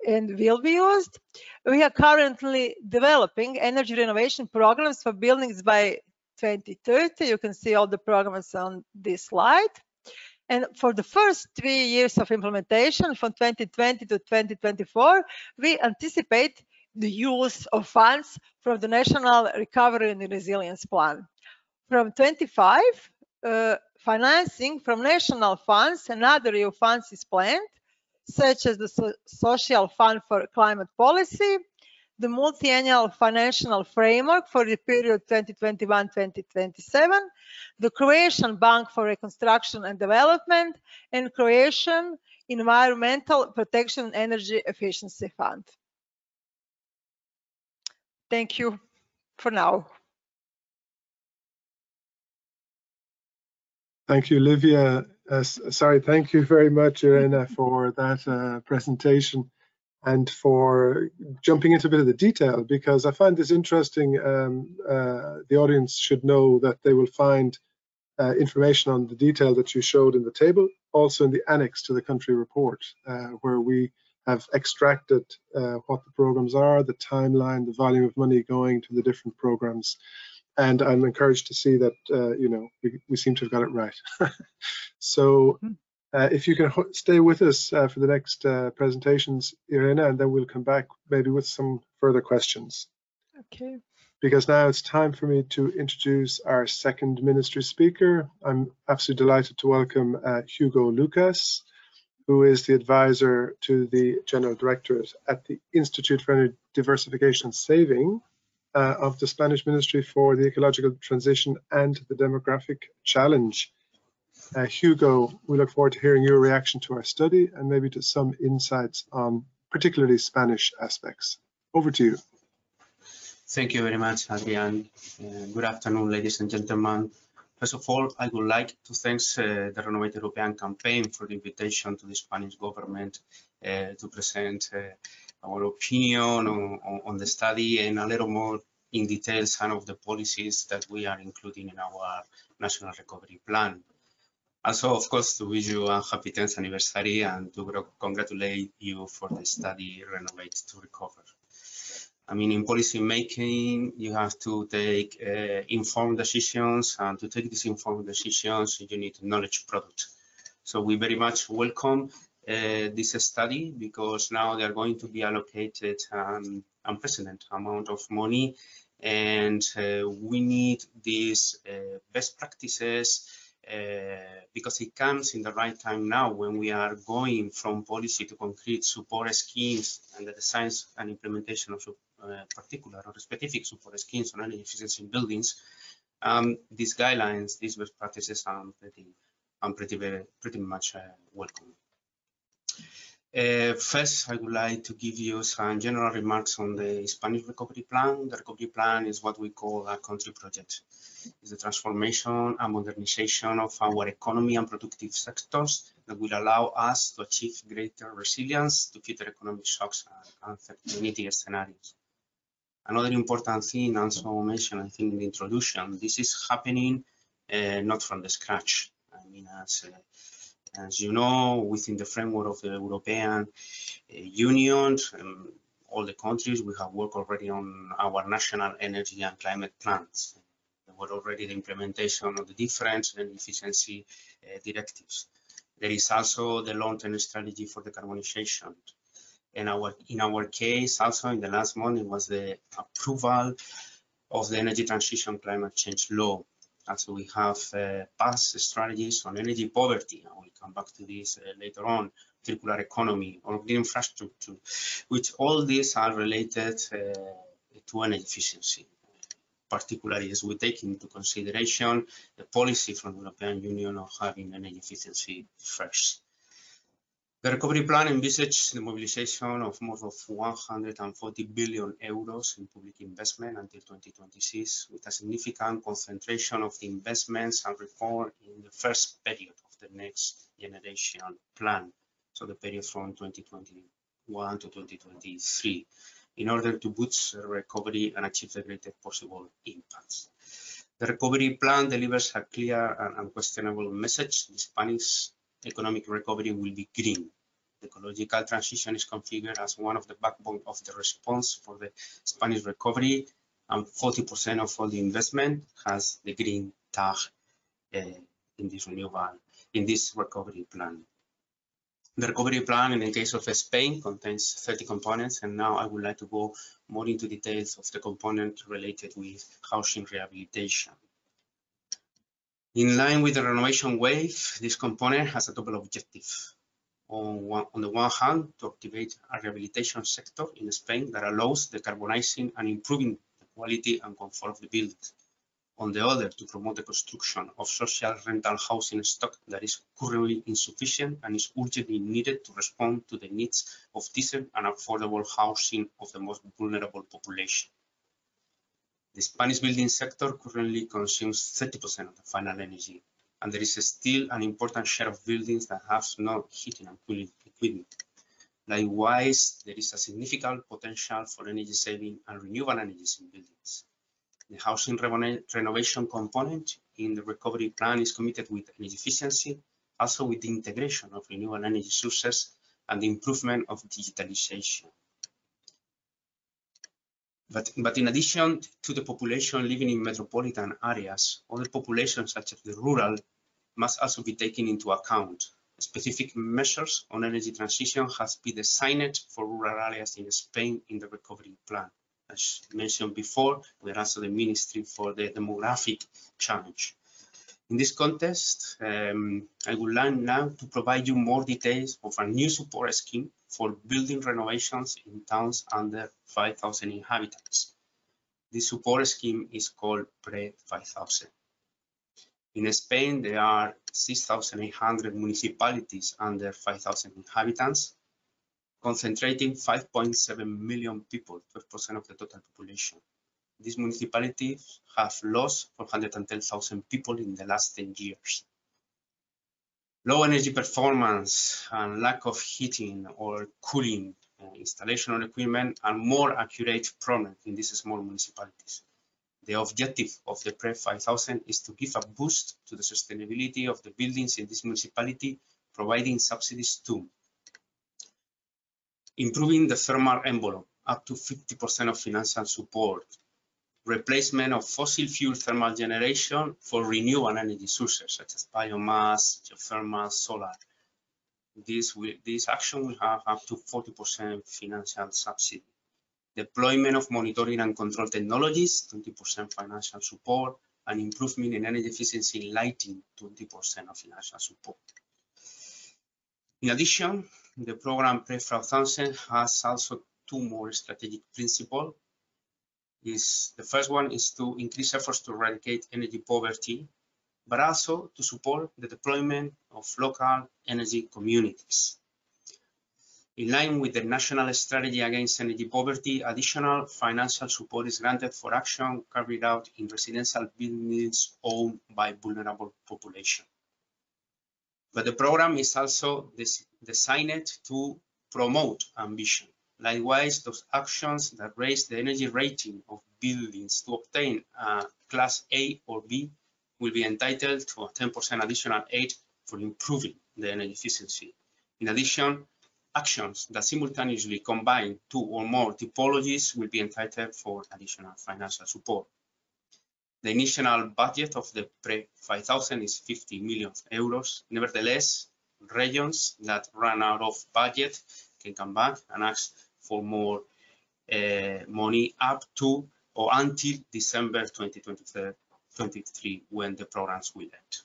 and will be used. We are currently developing energy renovation programs for buildings by 2030. You can see all the programs on this slide. And for the first three years of implementation, from 2020 to 2024, we anticipate the use of funds from the National Recovery and Resilience Plan. From 25, uh, financing from national funds and other EU funds is planned, such as the so Social Fund for Climate Policy, the multi-annual financial framework for the period 2021-2027, the Croatian Bank for Reconstruction and Development, and Croatian Environmental Protection and Energy Efficiency Fund. Thank you for now. Thank you, Livia. Uh, sorry, thank you very much, Irena, for that uh, presentation and for jumping into a bit of the detail because I find this interesting. Um, uh, the audience should know that they will find uh, information on the detail that you showed in the table, also in the annex to the country report, uh, where we have extracted uh, what the programs are, the timeline, the volume of money going to the different programs, and I'm encouraged to see that uh, you know we, we, seem to have got it right. so hmm. Uh, if you can stay with us uh, for the next uh, presentations, Irena, and then we'll come back maybe with some further questions. Okay. Because now it's time for me to introduce our second ministry speaker. I'm absolutely delighted to welcome uh, Hugo Lucas, who is the advisor to the General Directorate at the Institute for Energy Diversification and Saving uh, of the Spanish Ministry for the Ecological Transition and the Demographic Challenge. Uh, Hugo, we look forward to hearing your reaction to our study and maybe to some insights on particularly Spanish aspects. Over to you. Thank you very much, Adrian. Uh, good afternoon, ladies and gentlemen. First of all, I would like to thank uh, the Renovate European campaign for the invitation to the Spanish government uh, to present uh, our opinion on, on, the study and a little more in detail some of the policies that we are including in our national recovery plan. Also, of course, to wish you a happy 10th anniversary and to congratulate you for the study Renovate to Recover. I mean, in policy making, you have to take uh, informed decisions, and to take these informed decisions, you need knowledge products. So we very much welcome uh, this study because now they are going to be allocated an unprecedented amount of money and uh, we need these best practices uh, because it comes in the right time now when we are going from policy to concrete support schemes and the designs and implementation of uh, particular or specific support schemes on energy efficiency in buildings. Um, these guidelines, these best practices are pretty, are pretty, very, pretty much uh, welcome. Uh, first, I would like to give you some general remarks on the Spanish recovery plan. The recovery plan is what we call a country project. It's the transformation and modernization of our economy and productive sectors that will allow us to achieve greater resilience to future economic shocks and uncertainty scenarios. Another important thing also mentioned, I think, in the introduction, this is happening uh, not from the scratch. I mean, as uh, as you know, within the framework of the European uh, Union, um, all the countries, we have worked already on our national energy and climate plans. There were already the implementation of the different energy efficiency uh, directives. There is also the long-term strategy for decarbonization. And our, in our case, also in the last month, it was the approval of the energy transition climate change law also, we have uh, past strategies on energy poverty. I will come back to this uh, later on, circular economy or green infrastructure, which all these are related uh, to energy efficiency. Particularly as we take into consideration the policy from the European Union of having energy efficiency first. The recovery plan envisages the mobilization of more of 140 billion euros in public investment until 2026, with a significant concentration of the investments and reform in the first period of the next generation plan, so the period from 2021 to 2023, in order to boost recovery and achieve the greatest possible impacts. The recovery plan delivers a clear and unquestionable message. The Spanish economic recovery will be green. The ecological transition is configured as one of the backbone of the response for the Spanish recovery and 40% of all the investment has the green tag uh, in this renewable, in this recovery plan. The recovery plan in the case of Spain contains 30 components and now I would like to go more into details of the component related with housing rehabilitation. In line with the renovation wave, this component has a double objective. On, one, on the one hand, to activate a rehabilitation sector in Spain that allows decarbonizing and improving the quality and comfort of the buildings on the other to promote the construction of social rental housing stock that is currently insufficient and is urgently needed to respond to the needs of decent and affordable housing of the most vulnerable population. The Spanish building sector currently consumes 30% of the final energy, and there is still an important share of buildings that have no heating and cooling equipment. Likewise, there is a significant potential for energy saving and renewable energies in buildings. The housing renovation component in the recovery plan is committed with energy efficiency, also with the integration of renewable energy sources and the improvement of digitalization. But, but in addition to the population living in metropolitan areas, other populations such as the rural must also be taken into account. Specific measures on energy transition has been designed for rural areas in Spain in the recovery plan as mentioned before, we're also the Ministry for the Demographic Challenge. In this context, um, I would like now to provide you more details of a new support scheme for building renovations in towns under 5,000 inhabitants. This support scheme is called PRE 5000. In Spain, there are 6,800 municipalities under 5,000 inhabitants, concentrating 5.7 million people, 12% of the total population. These municipalities have lost 410,000 people in the last 10 years. Low energy performance and lack of heating or cooling uh, installation or equipment are more accurate problems in these small municipalities. The objective of the PRE 5000 is to give a boost to the sustainability of the buildings in this municipality, providing subsidies to improving the thermal envelope up to 50% of financial support, replacement of fossil fuel thermal generation for renewable energy sources such as biomass, geothermal, solar. This, will, this action will have up to 40% financial subsidy. Deployment of monitoring and control technologies, 20% financial support, and improvement in energy efficiency in lighting, 20% of financial support. In addition, the program PRE5000 has also two more strategic principles. Is the first one is to increase efforts to eradicate energy poverty, but also to support the deployment of local energy communities. In line with the national strategy against energy poverty, additional financial support is granted for action carried out in residential buildings owned by vulnerable population. But the program is also designed to promote ambition. Likewise, those actions that raise the energy rating of buildings to obtain a class A or B will be entitled to a 10% additional aid for improving the energy efficiency. In addition, actions that simultaneously combine two or more typologies will be entitled for additional financial support. The initial budget of the PRE 5000 is 50 million euros. Nevertheless, regions that run out of budget can come back and ask for more uh, money up to or until December 2023 when the programs will end.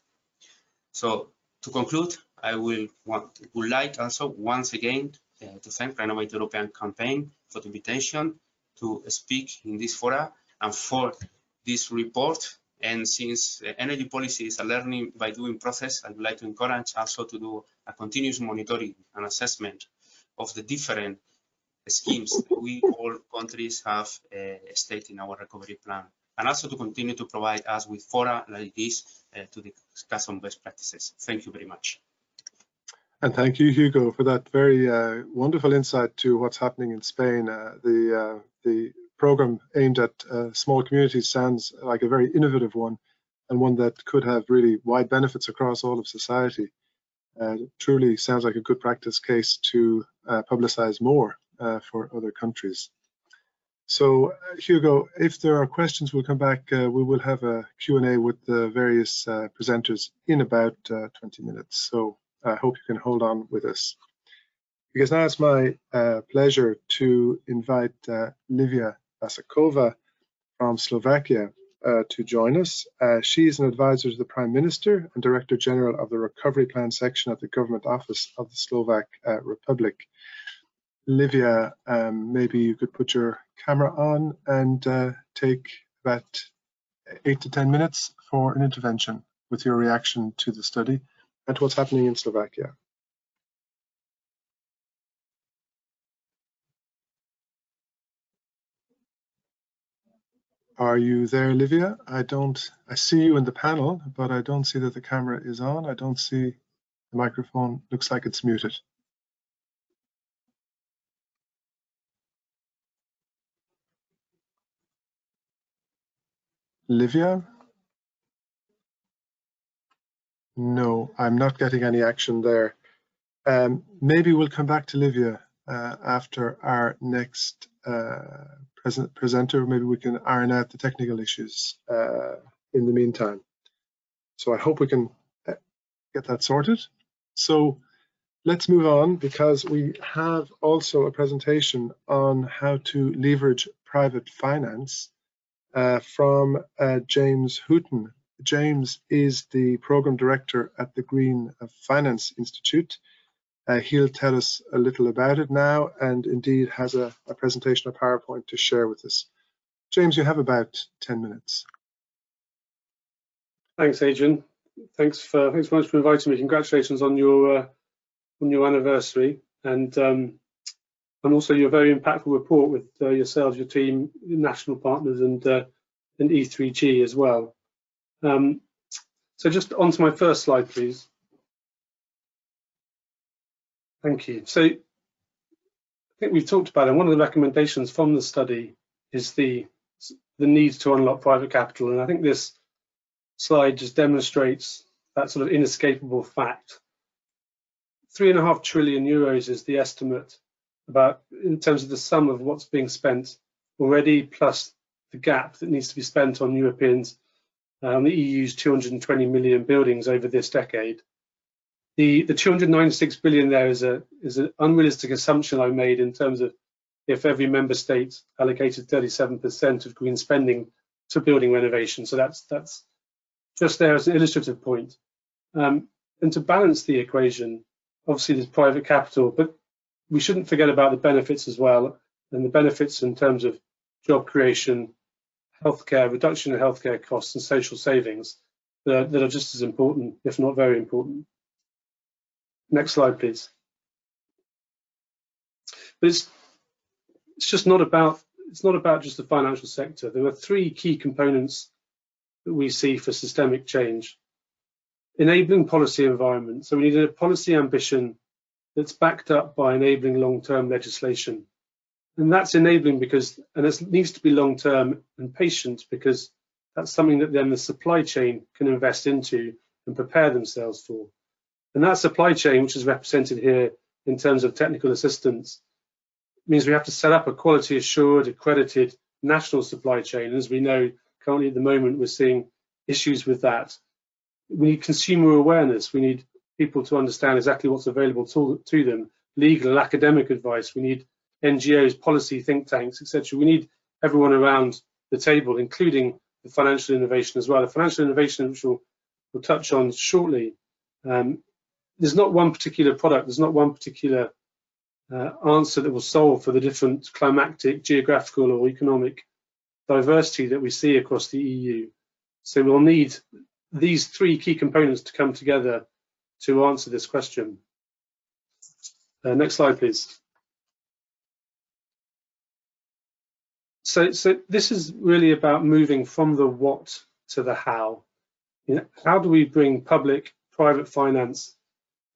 So to conclude, I will want, would like also once again uh, to thank Renovate European campaign for the invitation to speak in this fora and for this report. And since energy policy is a learning by doing process, I would like to encourage also to do a continuous monitoring and assessment of the different schemes that we all countries have uh, stated in our recovery plan. And also to continue to provide us with fora like this uh, to discuss on best practices. Thank you very much. And thank you, Hugo, for that very uh, wonderful insight to what's happening in Spain. Uh, the uh, the program aimed at uh, small communities sounds like a very innovative one and one that could have really wide benefits across all of society. Truly sounds like a good practice case to publicize more for other countries. So uh, Hugo, if there are questions, we'll come back. Uh, we will have a Q&A with the various uh, presenters in about uh, 20 minutes. So I hope you can hold on with us. Because now it's my uh, pleasure to invite uh, Livia Vasakova from Slovakia to join us. she is an advisor to the Prime Minister and Director General of the Recovery Plan section of the Government Office of the Slovak Republic. Livia, um, maybe you could put your camera on and uh, take about eight to 10 minutes for an intervention with your reaction to the study and what's happening in Slovakia. Are you there, Livia? I don't, I see you in the panel, but I don't see that the camera is on. I don't see the microphone. Looks like it's muted. Livia? No, I'm not getting any action there. Um, maybe we'll come back to Livia uh, after our next uh, present presenter. Maybe we can iron out the technical issues uh, in the meantime. So I hope we can uh, get that sorted. So let's move on because we have also a presentation on how to leverage private finance uh, from uh, James Hooton. James is the program director at the Green Finance Institute. Uh, he'll tell us a little about it now and indeed has a, a presentation of PowerPoint to share with us. James, you have about 10 minutes. Thanks, Adrian. Thanks for thanks very much for inviting me. Congratulations on your uh, on your anniversary, and um, and also your very impactful report with uh, yourselves, your team, national partners, and uh, and E3G as well. Um, so just onto my first slide, please. Thank you. So I think we've talked about it. One of the recommendations from the study is the the need to unlock private capital, and I think this slide just demonstrates that sort of inescapable fact. Three and a half trillion euros is the estimate about in terms of the sum of what's being spent already, plus the gap that needs to be spent on Europeans, um, the EU's 220 million buildings over this decade. The the 296 billion there is a is an unrealistic assumption I made in terms of if every member state allocated 37% of green spending to building renovation. So that's that's just there as an illustrative point. Um, and to balance the equation, obviously there's private capital, but we shouldn't forget about the benefits as well, and the benefits in terms of job creation, healthcare, reduction in healthcare costs, and social savings that are, that are just as important, if not very important. Next slide, please. But it's it's just not about it's not about just the financial sector. There are three key components that we see for systemic change. Enabling policy environment. So we need a policy ambition that's backed up by enabling long-term legislation. And that's enabling because, and it needs to be long-term and patient because that's something that then the supply chain can invest into and prepare themselves for. And that supply chain, which is represented here in terms of technical assistance, means we have to set up a quality assured, accredited national supply chain. And as we know, currently at the moment, we're seeing issues with that. We need consumer awareness. We need people to understand exactly what's available to, to them, legal and academic advice. We need NGOs, policy think tanks, etc. We need everyone around the table, including the financial innovation as well. The financial innovation, which we'll, we'll touch on shortly, um, there's not one particular product, there's not one particular uh, answer that will solve for the different climatic, geographical, or economic diversity that we see across the EU. So we'll need these three key components to come together to answer this question. Uh, next slide, please. So, so this is really about moving from the what to the how. You know, how do we bring public, private finance,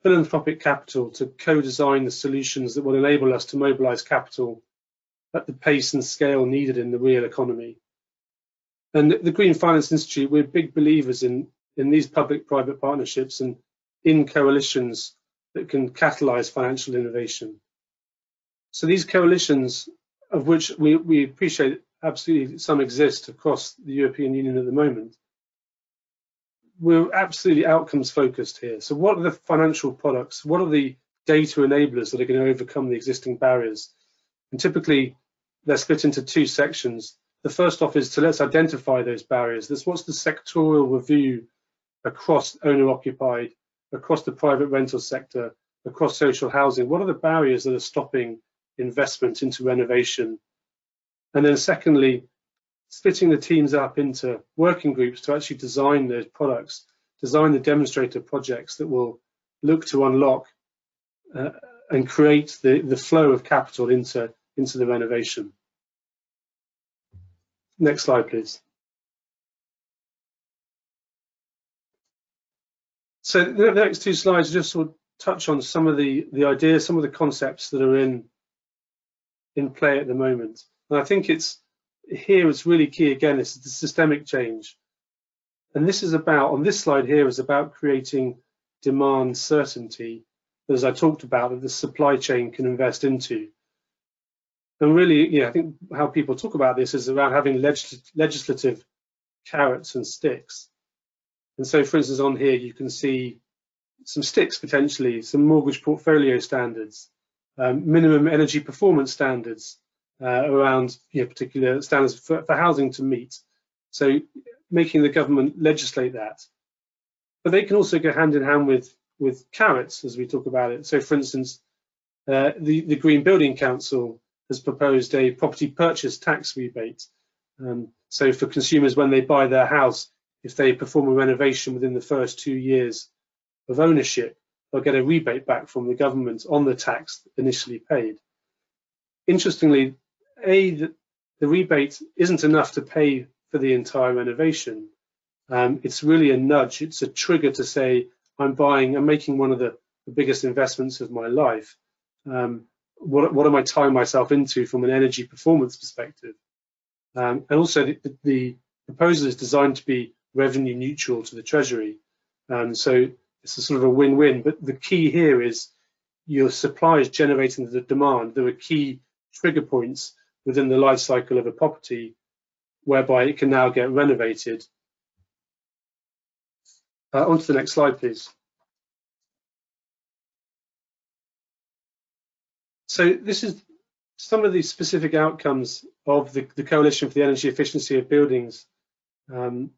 philanthropic capital to co-design the solutions that will enable us to mobilize capital at the pace and scale needed in the real economy? And the Green Finance Institute, we're big believers in, in these public-private partnerships and in coalitions that can catalyze financial innovation. So these coalitions of which we, we appreciate absolutely some exist across the European Union at the moment. We're absolutely outcomes focused here. So what are the financial products? What are the data enablers that are going to overcome the existing barriers? And typically they're split into two sections. The first off is to let's identify those barriers. This what's the sectorial review across owner occupied, across the private rental sector, across social housing. What are the barriers that are stopping investment into renovation? And then secondly, splitting the teams up into working groups to actually design those products, design the demonstrator projects that will look to unlock uh, and create the, the flow of capital into, into the renovation. Next slide, please. So the next two slides just will touch on some of the, the ideas, some of the concepts that are in, in play at the moment. And I think it's here it's really key again, it's the systemic change. And this is about, on this slide here, is about creating demand certainty, as I talked about, that the supply chain can invest into. And really, yeah, I think how people talk about this is around having legis legislative carrots and sticks. And so, for instance, on here you can see some sticks potentially, some mortgage portfolio standards, um, minimum energy performance standards uh, around you know, particular standards for, for housing to meet. So making the government legislate that. But they can also go hand in hand with, with carrots as we talk about it. So for instance, uh, the, the Green Building Council has proposed a property purchase tax rebate. Um, so for consumers, when they buy their house, if they perform a renovation within the first two years of ownership, they'll get a rebate back from the government on the tax initially paid. Interestingly, A, the, the rebate isn't enough to pay for the entire renovation. Um, it's really a nudge, it's a trigger to say, I'm buying, I'm making one of the, the biggest investments of my life. Um, what, what am I tying myself into from an energy performance perspective? Um, and also the, the, proposal is designed to be revenue neutral to the Treasury. So it's a sort of a win-win, but the key here is your supply is generating the demand. There are key trigger points within the life cycle of a property whereby it can now get renovated. Uh, on to the next slide, please. So this is some of the specific outcomes of the, the Coalition for the Energy Efficiency of Buildings um,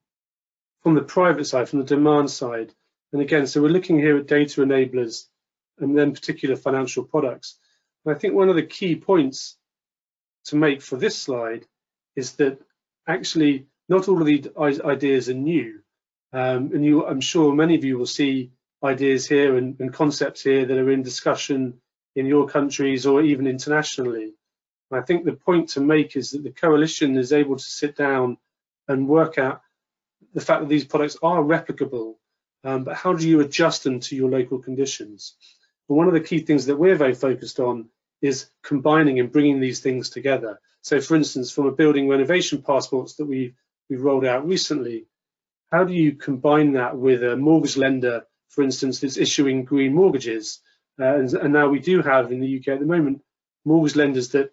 from the private side, from the demand side. And again, so we're looking here at data enablers and then particular financial products. And I think one of the key points to make for this slide is that actually not all of the ideas are new. Um, and you, I'm sure many of you will see ideas here and, and concepts here that are in discussion in your countries or even internationally. And I think the point to make is that the coalition is able to sit down and work out the fact that these products are replicable, um, but how do you adjust them to your local conditions? And one of the key things that we're very focused on is combining and bringing these things together. So for instance, from a building renovation passports that we we rolled out recently, how do you combine that with a mortgage lender, for instance, that's issuing green mortgages uh, and, and, now we do have in the UK at the moment mortgage lenders that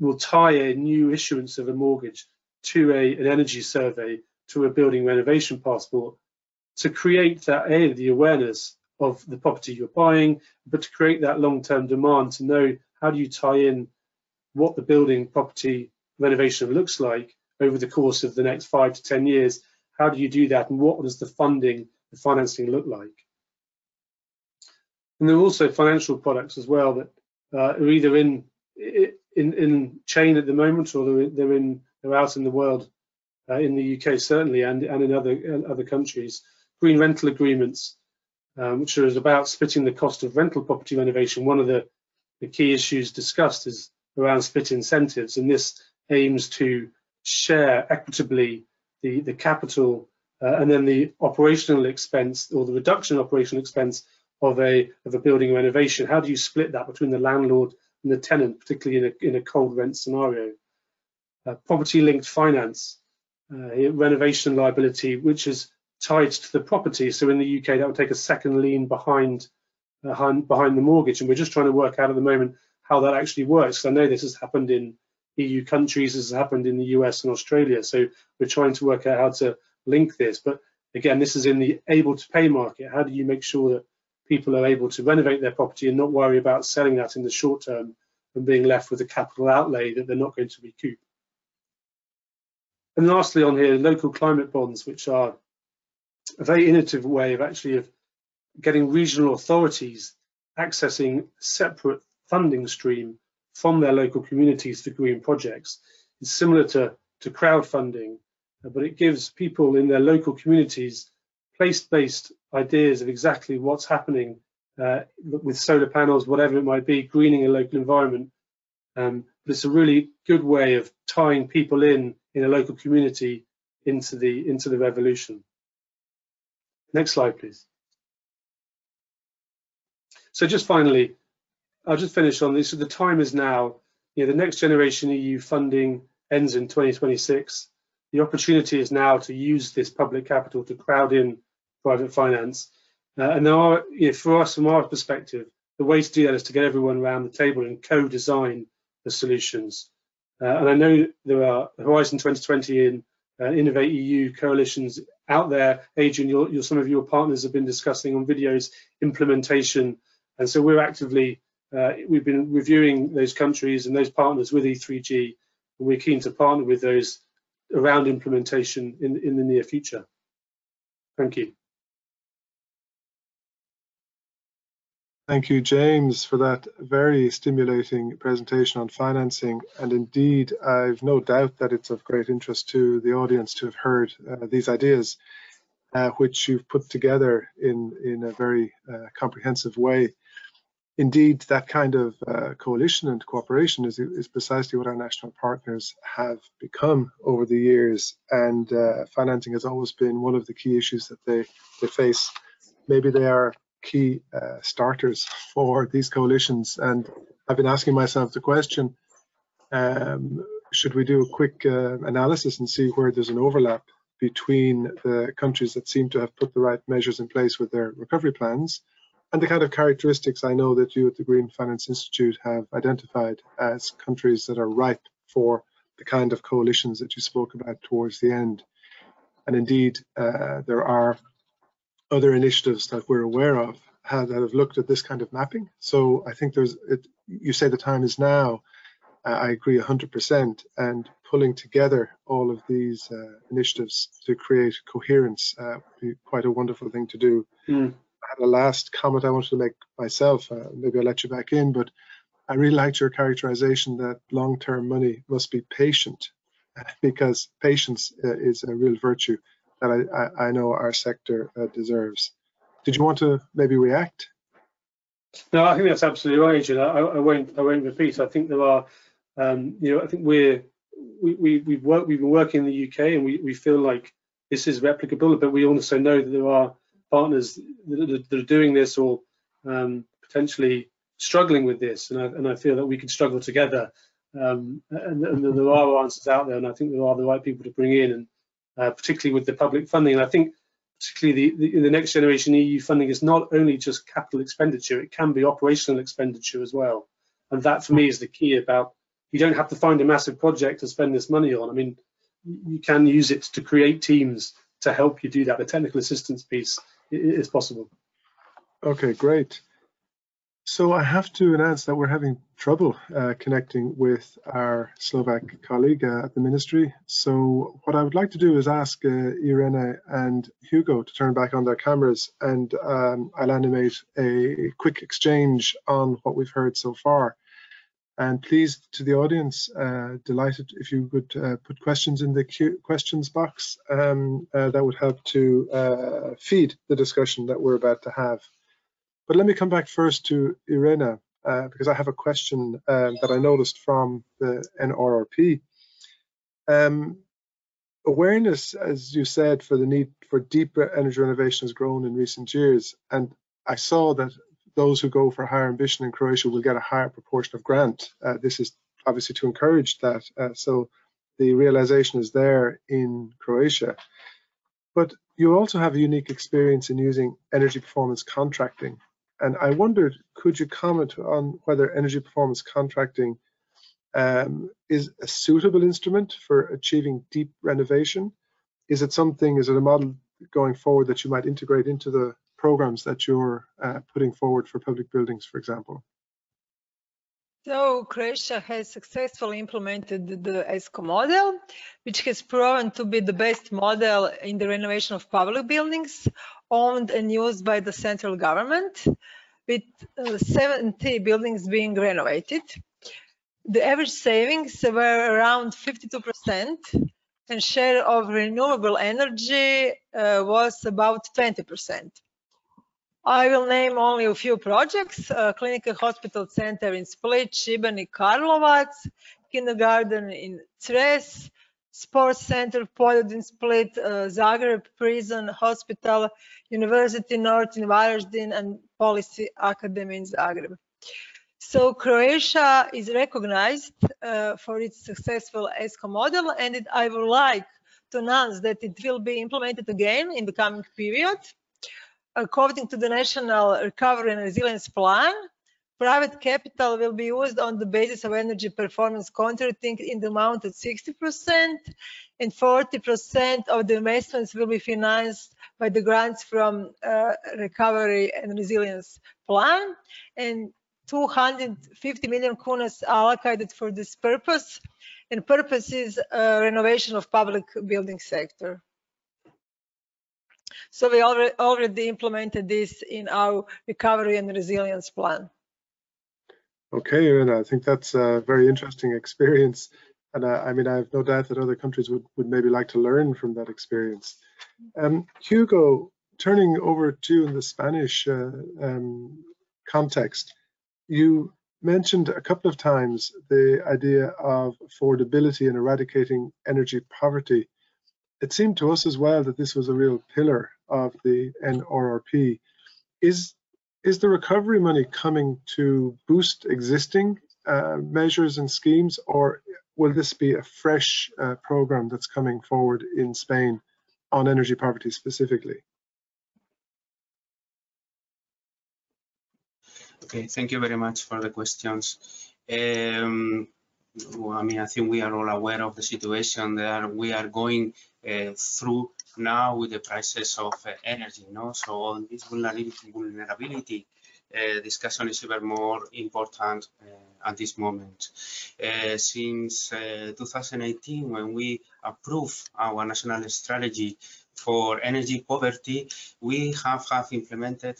will tie a new issuance of a mortgage to a, an energy survey to a building renovation passport to create that a the awareness of the property you're buying, but to create that long-term demand to know how do you tie in what the building property renovation looks like over the course of the next five to 10 years. How do you do that and what does the funding, the financing look like? And there are also financial products as well that uh, are either in, in in chain at the moment or they're, they're in they're out in the world, uh, in the UK certainly, and and in other other countries. Green rental agreements, um, which are about splitting the cost of rental property renovation. One of the the key issues discussed is around split incentives, and this aims to share equitably the the capital uh, and then the operational expense or the reduction in operational expense of a of a building renovation? How do you split that between the landlord and the tenant, particularly in a in a cold rent scenario? Uh, property linked finance, uh, renovation liability, which is tied to the property. So in the UK, that would take a second lien behind uh, behind the mortgage, and we're just trying to work out at the moment how that actually works. I know this has happened in EU countries as has happened in the US and Australia. So we're trying to work out how to link this. But again, this is in the able to pay market. How do you make sure that people are able to renovate their property and not worry about selling that in the short term and being left with a capital outlay that they're not going to recoup? And lastly on here, local climate bonds, which are a very innovative way of actually of getting regional authorities accessing separate funding stream from their local communities for green projects. It's similar to, to crowdfunding, but it gives people in their local communities place-based ideas of exactly what's happening uh, with solar panels, whatever it might be, greening a local environment. Um, but it's a really good way of tying people in in a local community into the into the revolution. Next slide, please. So just finally, I'll just finish on this. So the time is now. You know, the next generation EU funding ends in 2026. The opportunity is now to use this public capital to crowd in private finance. Uh, and there are, you know, for us, from our perspective, the way to do that is to get everyone around the table and co-design the solutions. Uh, and I know there are Horizon 2020 and uh, Innovate EU coalitions out there. Adrian, some of your partners have been discussing on videos implementation. And so we're actively, uh, we've been reviewing those countries and those partners with E3G. And we're keen to partner with those around implementation in, in the near future. Thank you. Thank you, James, for that very stimulating presentation on financing. And indeed, I've no doubt that it's of great interest to the audience to have heard uh, these ideas, uh, which you've put together in, in a very uh, comprehensive way. Indeed, that kind of uh, coalition and cooperation is, is precisely what our national partners have become over the years. And uh, financing has always been one of the key issues that they, they face. Maybe they are key uh, starters for these coalitions. And I've been asking myself the question, um, should we do a quick uh, analysis and see where there's an overlap between the countries that seem to have put the right measures in place with their recovery plans and the kind of characteristics I know that you at the Green Finance Institute have identified as countries that are ripe for the kind of coalitions that you spoke about towards the end. And indeed, uh, there are other initiatives that we're aware of have, that have looked at this kind of mapping. So I think there's, it, you say the time is now. Uh, I agree 100%. And pulling together all of these uh, initiatives to create coherence uh, would be quite a wonderful thing to do. Mm. I had a last comment I wanted to make myself. Uh, maybe I'll let you back in, but I really liked your characterization that long-term money must be patient because patience uh, is a real virtue that I, I, know our sector uh, deserves. Did you want to maybe react? No, I think that's absolutely right, Adrian. I, I won't I won't repeat. I think there are, um, you know, I think we're we, we we've worked we've been working in the UK and we, we feel like this is replicable, but we also know that there are partners that, that are doing this or um, potentially struggling with this, and I, and I feel that we can struggle together. Um, and, and, there are answers out there, and I think there are the right people to bring in. And uh, particularly with the public funding. And I think particularly the, the, the, next generation EU funding is not only just capital expenditure, it can be operational expenditure as well. And that for me is the key about you don't have to find a massive project to spend this money on. I mean, you can use it to create teams to help you do that. The technical assistance piece is possible. Okay, great. So I have to announce that we're having trouble uh, connecting with our Slovak colleague uh, at the ministry. So what I would like to do is ask uh, Irene and Hugo to turn back on their cameras and um, I'll animate a quick exchange on what we've heard so far. And please, to the audience, uh, delighted if you could uh, put questions in the questions box. Um, uh, that would help to feed the discussion that we're about to have. But let me come back first to Irena, uh, because I have a question uh, that I noticed from the NRRP. Um, awareness, as you said, for the need for deeper energy renovation has grown in recent years. And I saw that those who go for higher ambition in Croatia will get a higher proportion of grant. Uh, this is obviously to encourage that. Uh, so the realization is there in Croatia. But you also have a unique experience in using energy performance contracting and I wondered, could you comment on whether energy performance contracting um, is a suitable instrument for achieving deep renovation? Is it something, is it a model going forward that you might integrate into the programs that you're uh, putting forward for public buildings, for example? So Croatia has successfully implemented the ESCO model, which has proven to be the best model in the renovation of public buildings owned and used by the central government, with uh, 70 buildings being renovated. The average savings were around 52% and share of renewable energy uh, was about 20%. I will name only a few projects, uh, Clinical Hospital Center in Split, Šibenik, Karlovac, Kindergarten in Cres, Sports Center Poljud in Split, uh, Zagreb Prison Hospital, University North in Varaždin, and Police Academy in Zagreb. So Croatia is recognized uh, for its successful ESCO model, and it, I would like to announce that it will be implemented again in the coming period according to the National Recovery and Resilience Plan, private capital will be used on the basis of energy performance contracting in the amount of 60% and 40% of the investments will be financed by the grants from uh, recovery and resilience plan and 250 million kunas allocated for this purpose and purpose is uh, renovation of public building sector. So we already, already implemented this in our recovery and resilience plan. Okay, and I think that's a very interesting experience. And uh, I mean, I have no doubt that other countries would, would maybe like to learn from that experience. Um, Hugo, turning over to the Spanish uh, um, context, you mentioned a couple of times the idea of affordability and eradicating energy poverty it seemed to us as well that this was a real pillar of the NRRP. Is is the recovery money coming to boost existing uh, measures and schemes, or will this be a fresh uh, program that's coming forward in Spain on energy poverty specifically? Okay, thank you very much for the questions. Um, I mean, I think we are all aware of the situation that we are going uh, through now with the prices of uh, energy. No, so on this vulnerability, uh, discussion is even more important uh, at this moment. Uh, since uh, 2018, when we approved our national strategy for energy poverty, we have, have implemented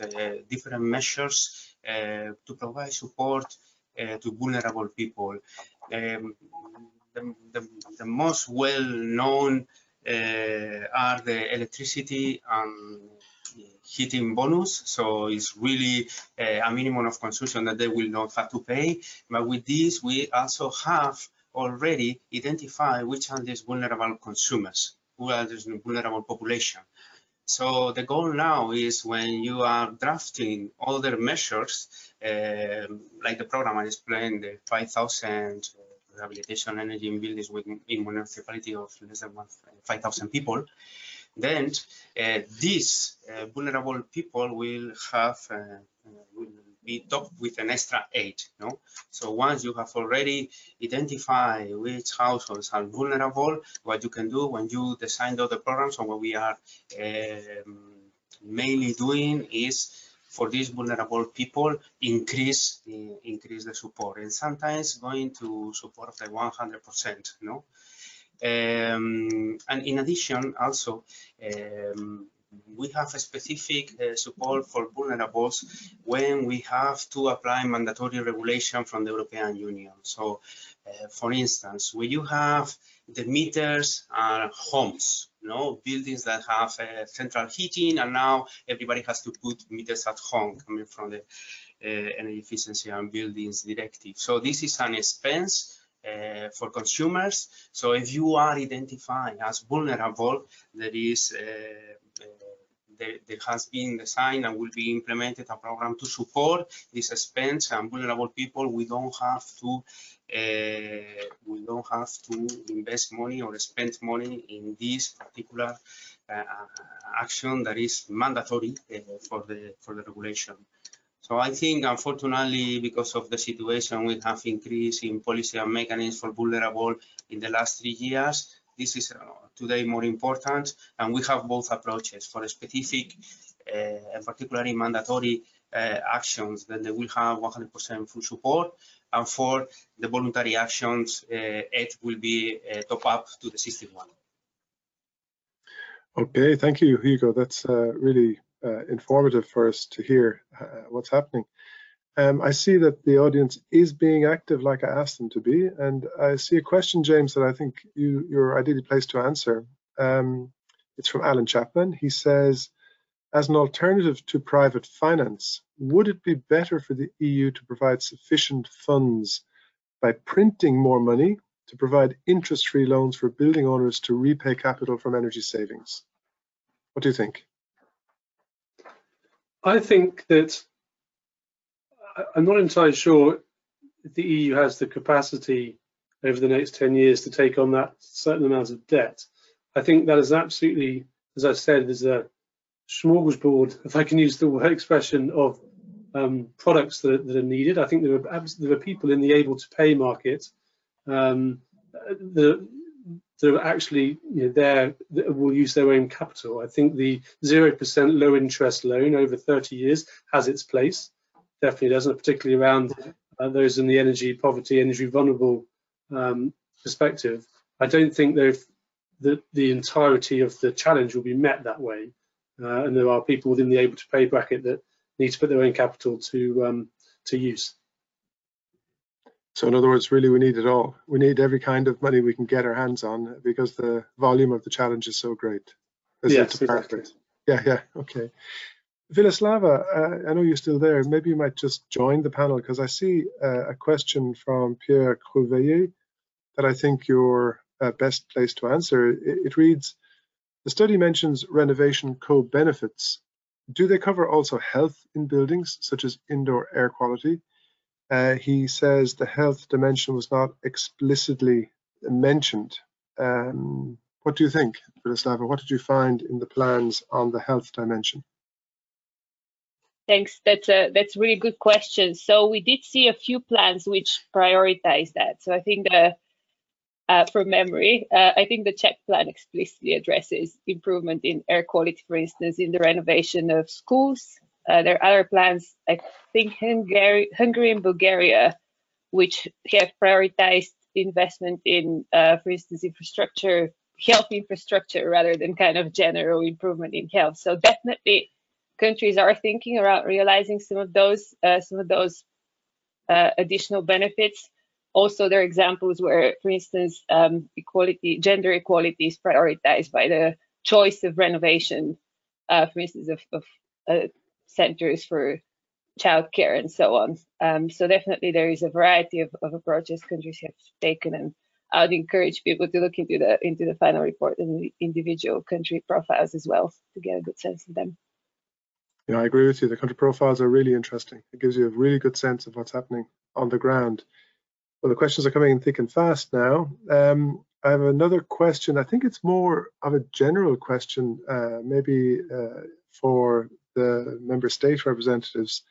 different measures to provide support to vulnerable people. Um, the, the, the, most well-known uh, are the electricity and heating bonus. So it's really uh, a minimum of consumption that they will not have to pay. But with this, we also have already identified which are these vulnerable consumers, who are this vulnerable population. So the goal now is when you are drafting other measures, uh, like the program I explained, the 5,000 rehabilitation energy in buildings with in municipality of less than 5,000 people, then uh, these uh, vulnerable people will have uh, will be topped with an extra aid. No, so once you have already identified which households are vulnerable, what you can do when you design the other programs, and what we are um, mainly doing is for these vulnerable people increase increase the support and sometimes going to support the 100% no um, and in addition also um, we have a specific uh, support for vulnerables when we have to apply mandatory regulation from the European Union. So, uh, for instance, when you have the meters are homes, know, buildings that have uh, central heating, and now everybody has to put meters at home coming from the uh, Energy Efficiency and Buildings Directive. So this is an expense uh, for consumers. So if you are identified as vulnerable, there is uh, there, there, has been designed and will be implemented a program to support these expense and vulnerable people. We don't have to uh, we don't have to invest money or spend money in this particular uh, action that is mandatory uh, for the for the regulation. So I think, unfortunately, because of the situation, we have increased in policy and mechanisms for vulnerable in the last three years. This is today more important, and we have both approaches for specific uh, and particularly mandatory uh, actions. Then they will have 100% full support, and for the voluntary actions, uh, it will be top up to the system one. Okay, thank you, Hugo. That's really informative for us to hear what's happening. Um, I see that the audience is being active like I asked them to be, and I see a question, James, that I think you, you're ideally placed to answer. Um, it's from Alan Chapman. He says, as an alternative to private finance, would it be better for the EU to provide sufficient funds by printing more money to provide interest-free loans for building owners to repay capital from energy savings? What do you think? I think that I'm not entirely sure if the EU has the capacity over the next 10 years to take on that certain amount of debt. I think that is absolutely, as I said, there's a smorgasbord, if I can use the word expression, of um, products that, that, are needed. I think there are, there are people in the able to pay market um, that, that are actually you know, there that will use their own capital. I think the 0% low interest loan over 30 years has its place. Definitely doesn't, particularly around uh, those in the energy poverty, energy vulnerable um, perspective. I don't think that the entirety of the challenge will be met that way. Uh, and there are people within the able to pay bracket that need to put their own capital to um, to use. So in other words, really we need it all. We need every kind of money we can get our hands on because the volume of the challenge is so great. yes, exactly. Yeah, yeah, okay. Vilislava, uh, I know you're still there. Maybe you might just join the panel because I see uh, a question from Pierre Creveillet that I think you're uh, best placed to answer. It, it reads, the study mentions renovation co-benefits. Do they cover also health in buildings, such as indoor air quality? Uh, he says the health dimension was not explicitly mentioned. Um, what do you think, Vilislava? What did you find in the plans on the health dimension? Thanks. That's a that's a really good question. So we did see a few plans which prioritize that. So I think the uh, from memory. Uh, I think the Czech plan explicitly addresses improvement in air quality, for instance, in the renovation of schools. Uh, there are other plans, I think Hungary, Hungary and Bulgaria, which have prioritized investment in, uh, for instance, infrastructure, health infrastructure, rather than kind of general improvement in health. So definitely, countries are thinking around realizing some of those, uh, some of those uh, additional benefits also there are examples where, for instance, um, equality, gender equality is prioritized by the choice of renovation, uh, for instance, of, of uh, centers for childcare and so on. Um, so definitely there is a variety of, of, approaches countries have taken, and I would encourage people to look into the into the final report and the individual country profiles as well to get a good sense of them. Yeah, I agree with you. The country profiles are really interesting. It gives you a really good sense of what's happening on the ground. Well, the questions are coming in thick and fast now. Um, I have another question. I think it's more of a general question, uh, maybe uh, for the member state representatives.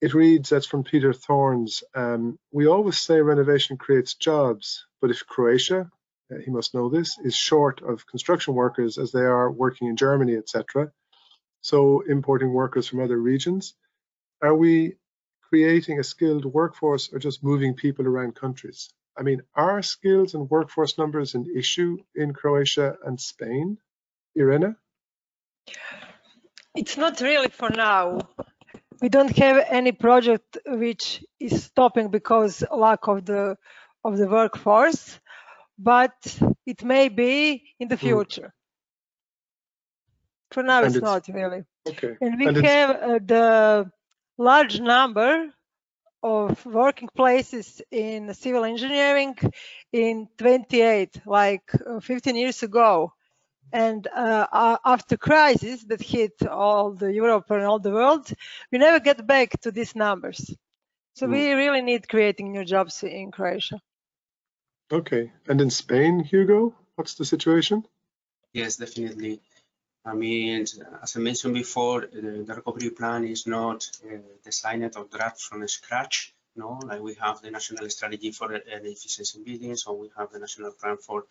It reads, that's from Peter Thorns. Um, we always say renovation creates jobs, but if Croatia, uh, he must know this, is short of construction workers as they are working in Germany, etc., so importing workers from other regions, are we creating a skilled workforce or just moving people around countries? I mean, are skills and workforce numbers an issue in Croatia and Spain? Irena? It's not really for now. We don't have any project which is stopping because lack of the of the workforce, but it may be in the hmm. future. For now, it's, it's, not really. Okay. And we and have uh, the large number of working places in civil engineering in 28, like uh, 15 years ago. And uh, after crisis that hit all the Europe and all the world, we never get back to these numbers. So mm. we really need creating new jobs in Croatia. Okay. And in Spain, Hugo, what's the situation? Yes, definitely. I mean, as I mentioned before, the, the recovery plan is not uh, designed or drafted from scratch. No, like we have the national strategy for energy efficiency in buildings, or we have the national plan for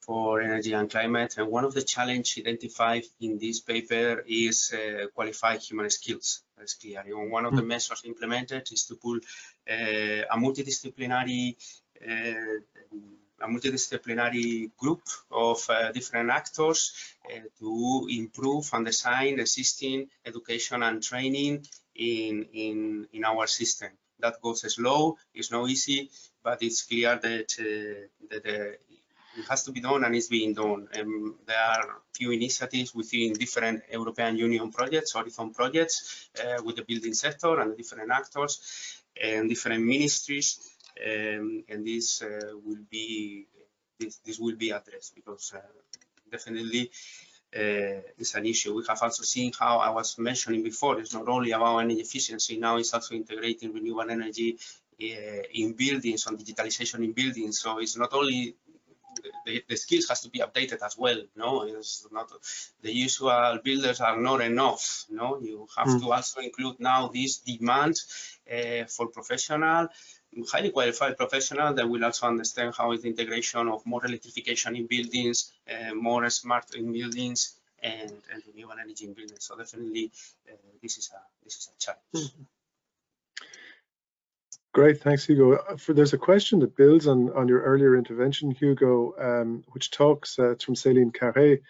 for energy and climate. And one of the challenges identified in this paper is uh, qualified human skills. That's clear. And one of the hmm. measures implemented is to pull uh, a multidisciplinary uh, a multidisciplinary group of uh, different actors uh, to improve and design existing education and training in, in, in our system. That goes slow, it's not easy, but it's clear that, uh, that uh, it has to be done and it's being done. Um, there are few initiatives within different European Union projects, Horizon projects, uh, with the building sector and different actors and different ministries. Um, and this uh, will be this, this will be addressed because uh, definitely uh, it's an issue. We have also seen how I was mentioning before, it's not only about energy efficiency, now it's also integrating renewable energy uh, in buildings, on digitalization in buildings. So it's not only the, the, skills has to be updated as well. No, it's not the usual builders are not enough. No, you have mm. to also include now this demand uh, for professional highly qualified professional that will also understand how is the integration of more electrification in buildings, uh, more smart in buildings, and, and renewable energy in buildings. So definitely, uh, this is a this is a challenge. Mm -hmm. Great, thanks, Hugo. Uh, for, there's a question that builds on, on your earlier intervention, Hugo, um, which talks, uh, it's from Céline Carré,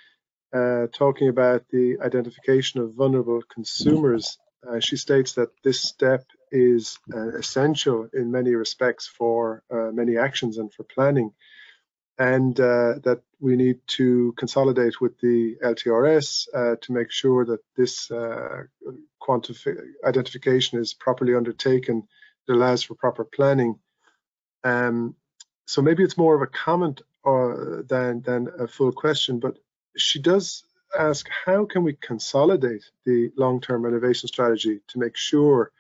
uh, talking about the identification of vulnerable consumers. Uh, she states that this step is uh, essential in many respects for uh, many actions and for planning, and that we need to consolidate with the LTRS to make sure that this identification is properly undertaken it allows for proper planning. Um, so maybe it's more of a comment uh, than than a full question, but she does ask how can we consolidate the long-term renovation strategy to make sure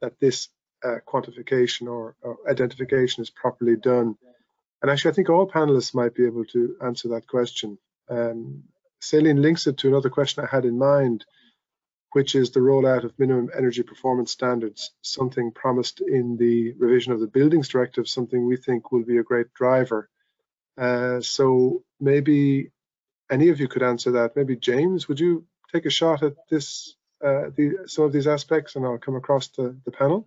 that this uh, quantification or, or, identification is properly done. And actually, I think all panelists might be able to answer that question. Um, Celine links it to another question I had in mind, which is the rollout of minimum energy performance standards, something promised in the revision of the Buildings Directive, something we think will be a great driver. Uh, so maybe any of you could answer that. Maybe James, would you take a shot at this, uh, the, some of these aspects, and I'll come across to the panel.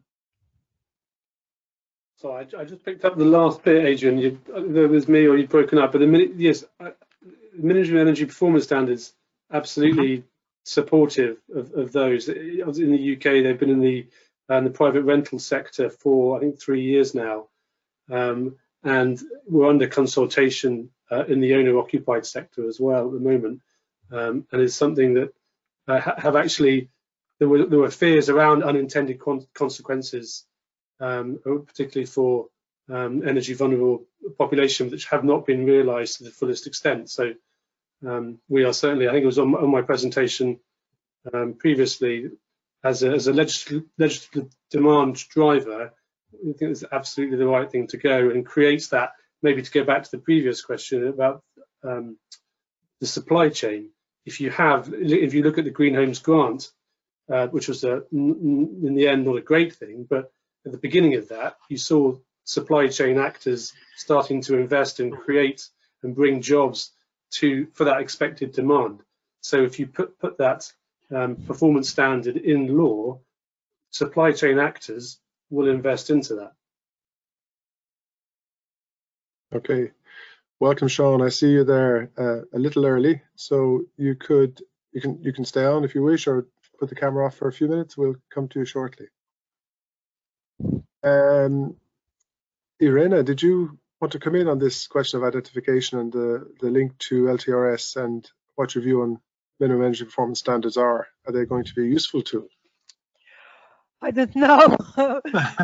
So I, I, just picked up the last bit, Adrian. You, there was me, or you've broken up. But the minute, yes, minimum energy performance standards, absolutely supportive of, of those. In the UK, they've been in the uh, the private rental sector for I think three years now, um, and we're under consultation uh, in the owner-occupied sector as well at the moment, um, and it's something that uh, have actually there were there were fears around unintended con consequences, um, particularly for um, energy vulnerable population, which have not been realised to the fullest extent. So um, we are certainly, I think it was on, on my presentation um, previously, as a, as a legislative, legislative demand driver, I think it's absolutely the right thing to go and creates that, maybe to go back to the previous question about um, the supply chain. If you have, if you look at the Green Homes Grant, uh, which was a, in the end not a great thing, but at the beginning of that, you saw supply chain actors starting to invest and create and bring jobs to for that expected demand. So if you put put that um, performance standard in law, supply chain actors will invest into that. Okay, welcome, Sean. I see you there uh, a little early, so you could you can you can stay on if you wish, or put the camera off for a few minutes. We'll come to you shortly. Um, Irena, did you want to come in on this question of identification and the, the link to LTRS and what your view on minimum energy performance standards are. Are they going to be useful to? I don't know.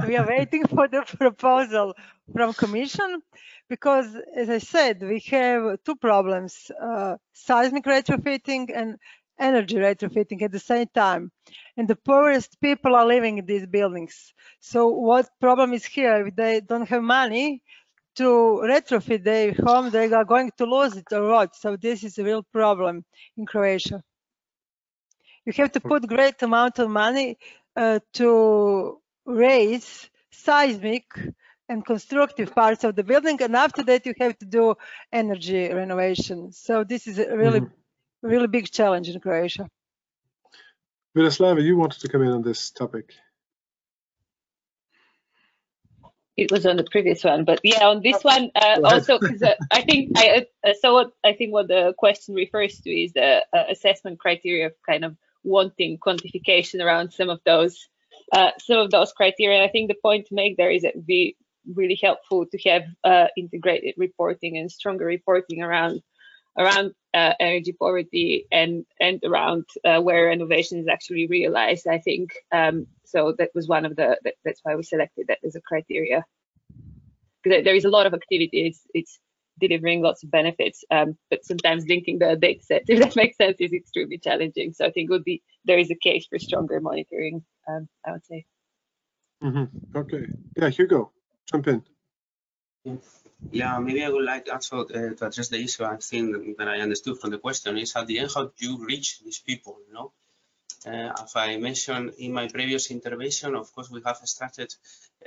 we are waiting for the proposal from Commission because, as I said, we have two problems, uh, seismic retrofitting and energy retrofitting at the same time. And the poorest people are living in these buildings. So what problem is here? If they don't have money, to retrofit their home, they are going to lose it a lot. So this is a real problem in Croatia. You have to put great amount of money to raise seismic and constructive parts of the building, and after that you have to do energy renovation. So this is a really, mm really big challenge in Croatia. Miroslava, you wanted to come in on this topic. It was on the previous one, but yeah, on this one uh, also because uh, I think I uh, so what I think what the question refers to is the uh, assessment criteria of kind of wanting quantification around some of those uh, some of those criteria. I think the point to make there is that be really helpful to have uh, integrated reporting and stronger reporting around around uh, energy poverty and and around uh, where innovation is actually realized. I think um, so. That was one of the that, that's why we selected that as a criteria. Because there is a lot of activity. It's it's delivering lots of benefits, um, but sometimes linking the data sets, if that makes sense, is extremely challenging. So I think would be there is a case for stronger monitoring. Um, I would say. Mm -hmm. Okay. Yeah, Hugo, jump in. Yeah, maybe I would like also uh, to address the issue. I think that I understood from the question is at the end how do you reach these people? You know, uh, as I mentioned in my previous intervention, of course we have started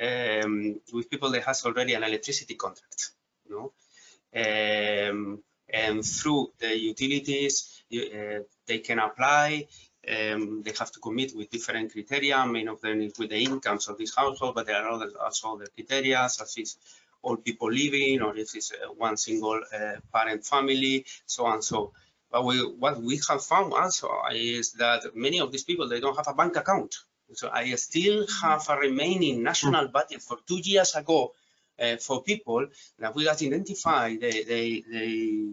um, with people that has already an electricity contract. You know, um, and through the utilities, uh, they can apply. Um, they have to commit with different criteria. Many of them with the incomes of this household, but there are other, also other criteria, such as all people living, or if it's uh, one single uh, parent family, so on. So, but we, what we have found also is that many of these people they don't have a bank account. So I still have a remaining national budget for two years ago uh, for people that we have identified they they they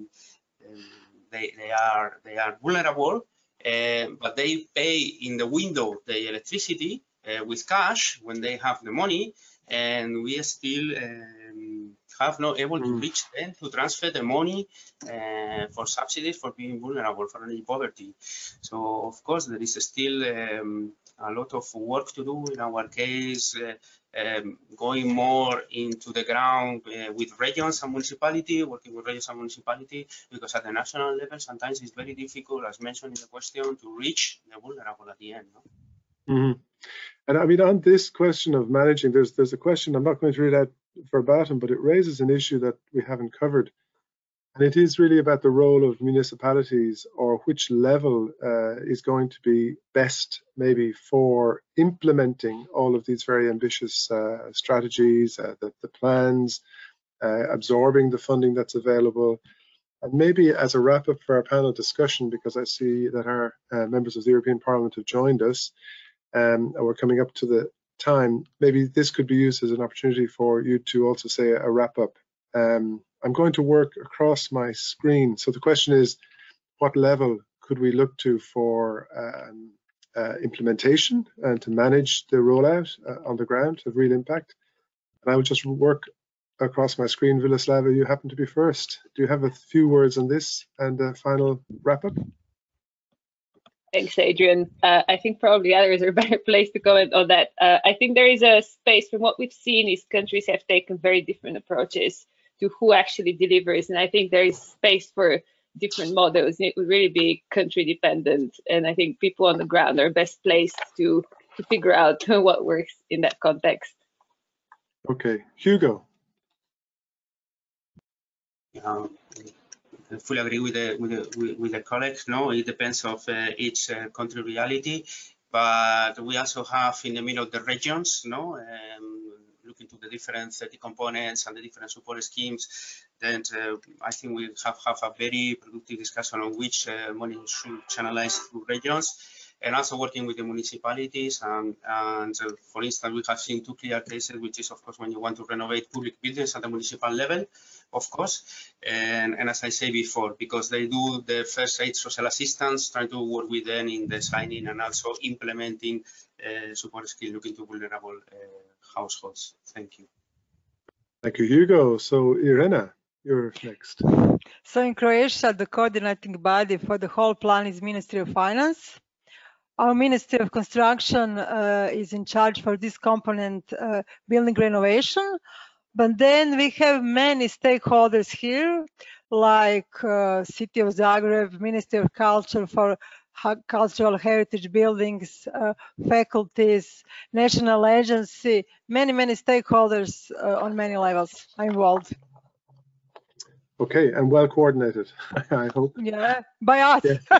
um, they, they are they are vulnerable, uh, but they pay in the window the electricity uh, with cash when they have the money, and we still um, have not able to mm. reach them to transfer the money uh, for subsidies for being vulnerable for energy poverty. So of course there is still um, a lot of work to do in our case. Uh, um, going more into the ground uh, with regions and municipality, working with regions and municipality, because at the national level, sometimes it's very difficult, as mentioned in the question, to reach the vulnerable at the end. No? Mm -hmm. And I mean, on this question of managing, there's there's a question I'm not going to read out verbatim, but it raises an issue that we haven't covered, and it is really about the role of municipalities or which level uh, is going to be best maybe for implementing all of these very ambitious uh, strategies, uh, the, the, plans, uh, absorbing the funding that's available. And maybe as a wrap up for our panel discussion, because I see that our uh, members of the European Parliament have joined us, um, and we're coming up to the time, maybe this could be used as an opportunity for you to also say a wrap up. Um, I'm going to work across my screen. So the question is, what level could we look to for um, uh, implementation and to manage the rollout uh, on the ground of real impact? And I will just work across my screen. Vilislava, you happen to be first. Do you have a few words on this and a final wrap up? Thanks, Adrian. Uh, I think probably others are better placed to comment on that. Uh, I think there is a space from what we've seen is countries have taken very different approaches to who actually delivers. And I think there is space for different models. It would really be country dependent. And I think people on the ground are best placed to, to figure out what works in that context. Okay, Hugo. Um, I fully agree with the with the with the colleagues. No, it depends of uh, each uh, country reality, but we also have in the middle of the regions. No, um, look into the different 30 components and the different support schemes, then uh, I think we have, have a very productive discussion on which uh, money should channelize through regions and also working with the municipalities. And, and uh, for instance, we have seen two clear cases, which is, of course, when you want to renovate public buildings at the municipal level, of course. And, and as I say before, because they do the first aid social assistance, trying to work with them in designing and also implementing uh, support skill looking to vulnerable uh, households. Thank you. Thank you, Hugo. So, Irena, you're next. So, in Croatia, the coordinating body for the whole plan is Ministry of Finance. Our Ministry of Construction uh, is in charge for this component, uh, building renovation. But then we have many stakeholders here, like uh, City of Zagreb, Ministry of Culture for cultural heritage buildings, uh, faculties, national agency, many, many stakeholders uh, on many levels are involved. Okay, and well coordinated, I hope. Yeah, by us. Yeah.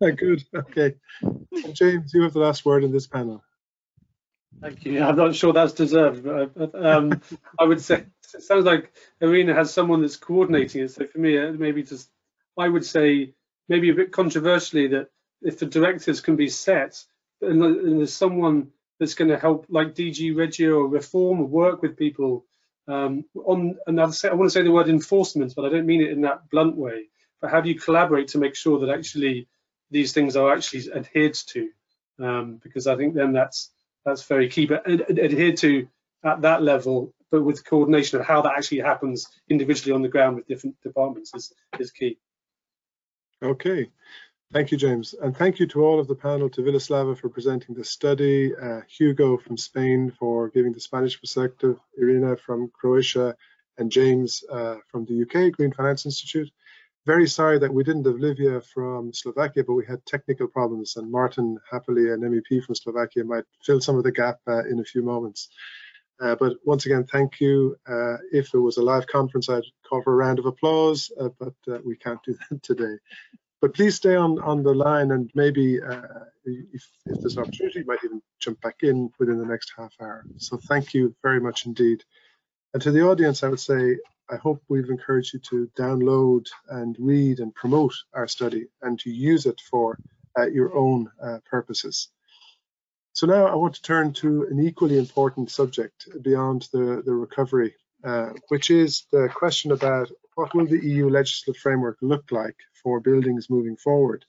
Good, okay. And James, you have the last word in this panel. Thank you. I'm not sure that's deserved, but um, I would say it sounds like Irina has someone that's coordinating it. So for me, uh, maybe just I would say maybe a bit controversially that if the directives can be set and, and there's someone that's going to help, like DG Regio or reform or work with people um, on another. I want to say the word enforcement, but I don't mean it in that blunt way. But how do you collaborate to make sure that actually these things are actually adhered to? Um, because I think then that's that's very key. But ad adhered to at that level, but with coordination of how that actually happens individually on the ground with different departments is is key. Okay. Thank you, James. And thank you to all of the panel, to Vilislava for presenting the study, uh, Hugo from Spain for giving the Spanish perspective, Irina from Croatia, and James uh, from the UK, Green Finance Institute. Very sorry that we didn't have Livia from Slovakia, but we had technical problems, and Martin, happily an MEP from Slovakia, might fill some of the gap uh, in a few moments. Uh, but once again, thank you. Uh, if it was a live conference, I'd call for a round of applause, uh, but uh, we can't do that today. But please stay on, on the line and maybe uh, if, if there's an opportunity, you might even jump back in within the next half hour. So thank you very much indeed. And to the audience, I would say, I hope we've encouraged you to download and read and promote our study and to use it for uh, your own uh, purposes. So now I want to turn to an equally important subject beyond the, the recovery, uh, which is the question about what will the EU legislative framework look like for buildings moving forward?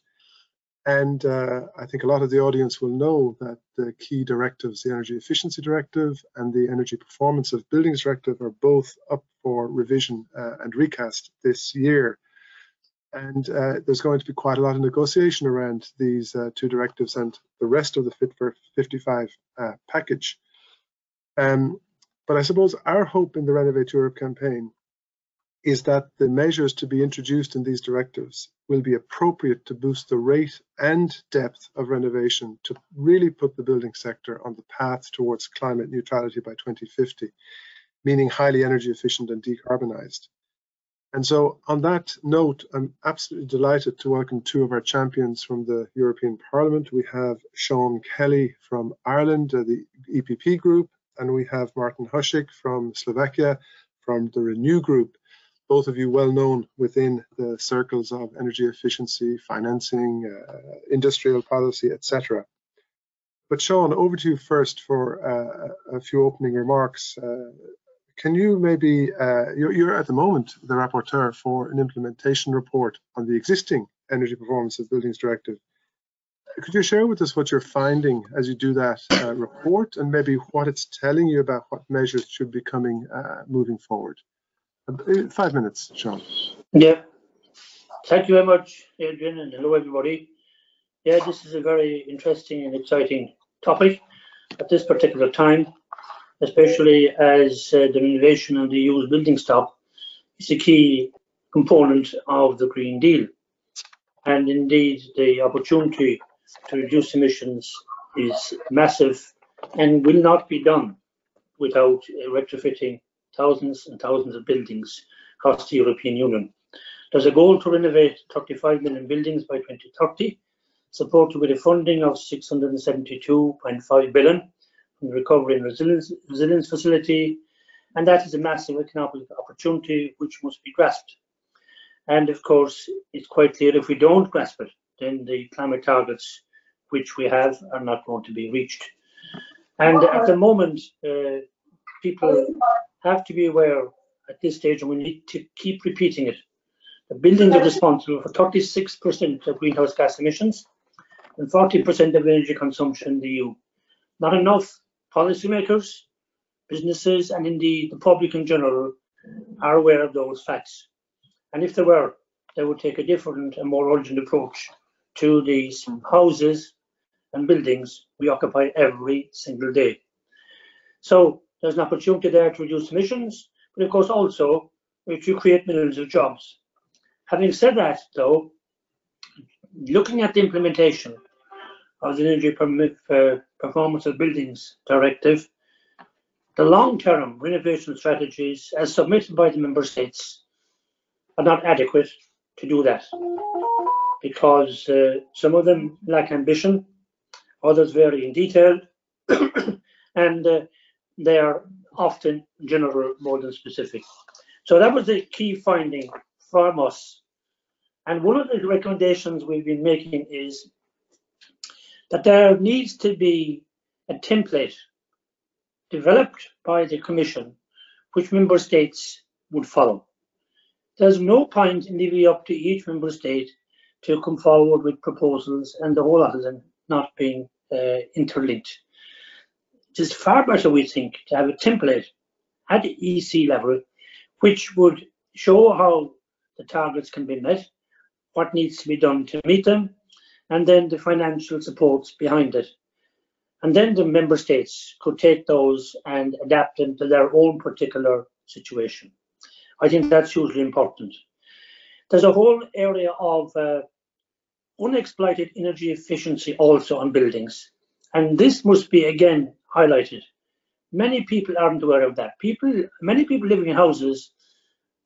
And uh, I think a lot of the audience will know that the key directives, the Energy Efficiency Directive and the Energy Performance of Buildings Directive, are both up for revision uh, and recast this year. And uh, there's going to be quite a lot of negotiation around these uh, two directives and the rest of the Fit for 55 uh, package. Um, but I suppose our hope in the Renovate Europe campaign is that the measures to be introduced in these directives will be appropriate to boost the rate and depth of renovation to really put the building sector on the path towards climate neutrality by 2050, meaning highly energy efficient and decarbonised. And so on that note, I'm absolutely delighted to welcome two of our champions from the European Parliament. We have Sean Kelly from Ireland, uh, the EPP group, and we have Martin Hojsík from Slovakia from the Renew group both of you well known within the circles of energy efficiency, financing, uh, industrial policy, etc. But Sean, over to you first for uh, a few opening remarks. Uh, can you maybe, uh, you're, you're, at the moment the rapporteur for an implementation report on the existing Energy Performance of Buildings Directive. Could you share with us what you're finding as you do that uh, report and maybe what it's telling you about what measures should be coming uh, moving forward? Five minutes, Sean. Yeah. Thank you very much, Adrian, and hello, everybody. Yeah, this is a very interesting and exciting topic at this particular time, especially as uh, the renovation of the EU's building stock is a key component of the Green Deal. And indeed, the opportunity to reduce emissions is massive and will not be done without retrofitting thousands and thousands of buildings across the European Union. There's a goal to renovate 35 million buildings by 2030, supported with a funding of 672.5 billion from the Recovery and Resilience, Resilience Facility, and that is a massive economic opportunity which must be grasped. And of course, it's quite clear if we don't grasp it, then the climate targets which we have are not going to be reached. And at the moment, uh, people have to be aware at this stage, and we need to keep repeating it. The buildings are responsible for 36% of greenhouse gas emissions and 40% of energy consumption in the EU. Not enough policymakers, businesses, and indeed the public in general are aware of those facts. And if they were, they would take a different and more urgent approach to these houses and buildings we occupy every single day. So there's an opportunity there to reduce emissions, but of course also to create millions of jobs. Having said that, though, looking at the implementation of the Energy uh, Performance of Buildings Directive, the long-term renovation strategies as submitted by the member states are not adequate to do that because uh, some of them lack ambition, others vary in detail, and uh, they are often general more than specific. So that was the key finding from us. And one of the recommendations we've been making is that there needs to be a template developed by the Commission which member states would follow. There's no point in leaving it up to each member state to come forward with proposals and the whole of them not being uh, interlinked. It is far better, we think, to have a template at the EC level which would show how the targets can be met, what needs to be done to meet them, and then the financial supports behind it. And then the member states could take those and adapt them to their own particular situation. I think that's hugely important. There's a whole area of uh, unexploited energy efficiency also on buildings. And this must be again highlighted. Many people aren't aware of that. People, many people living in houses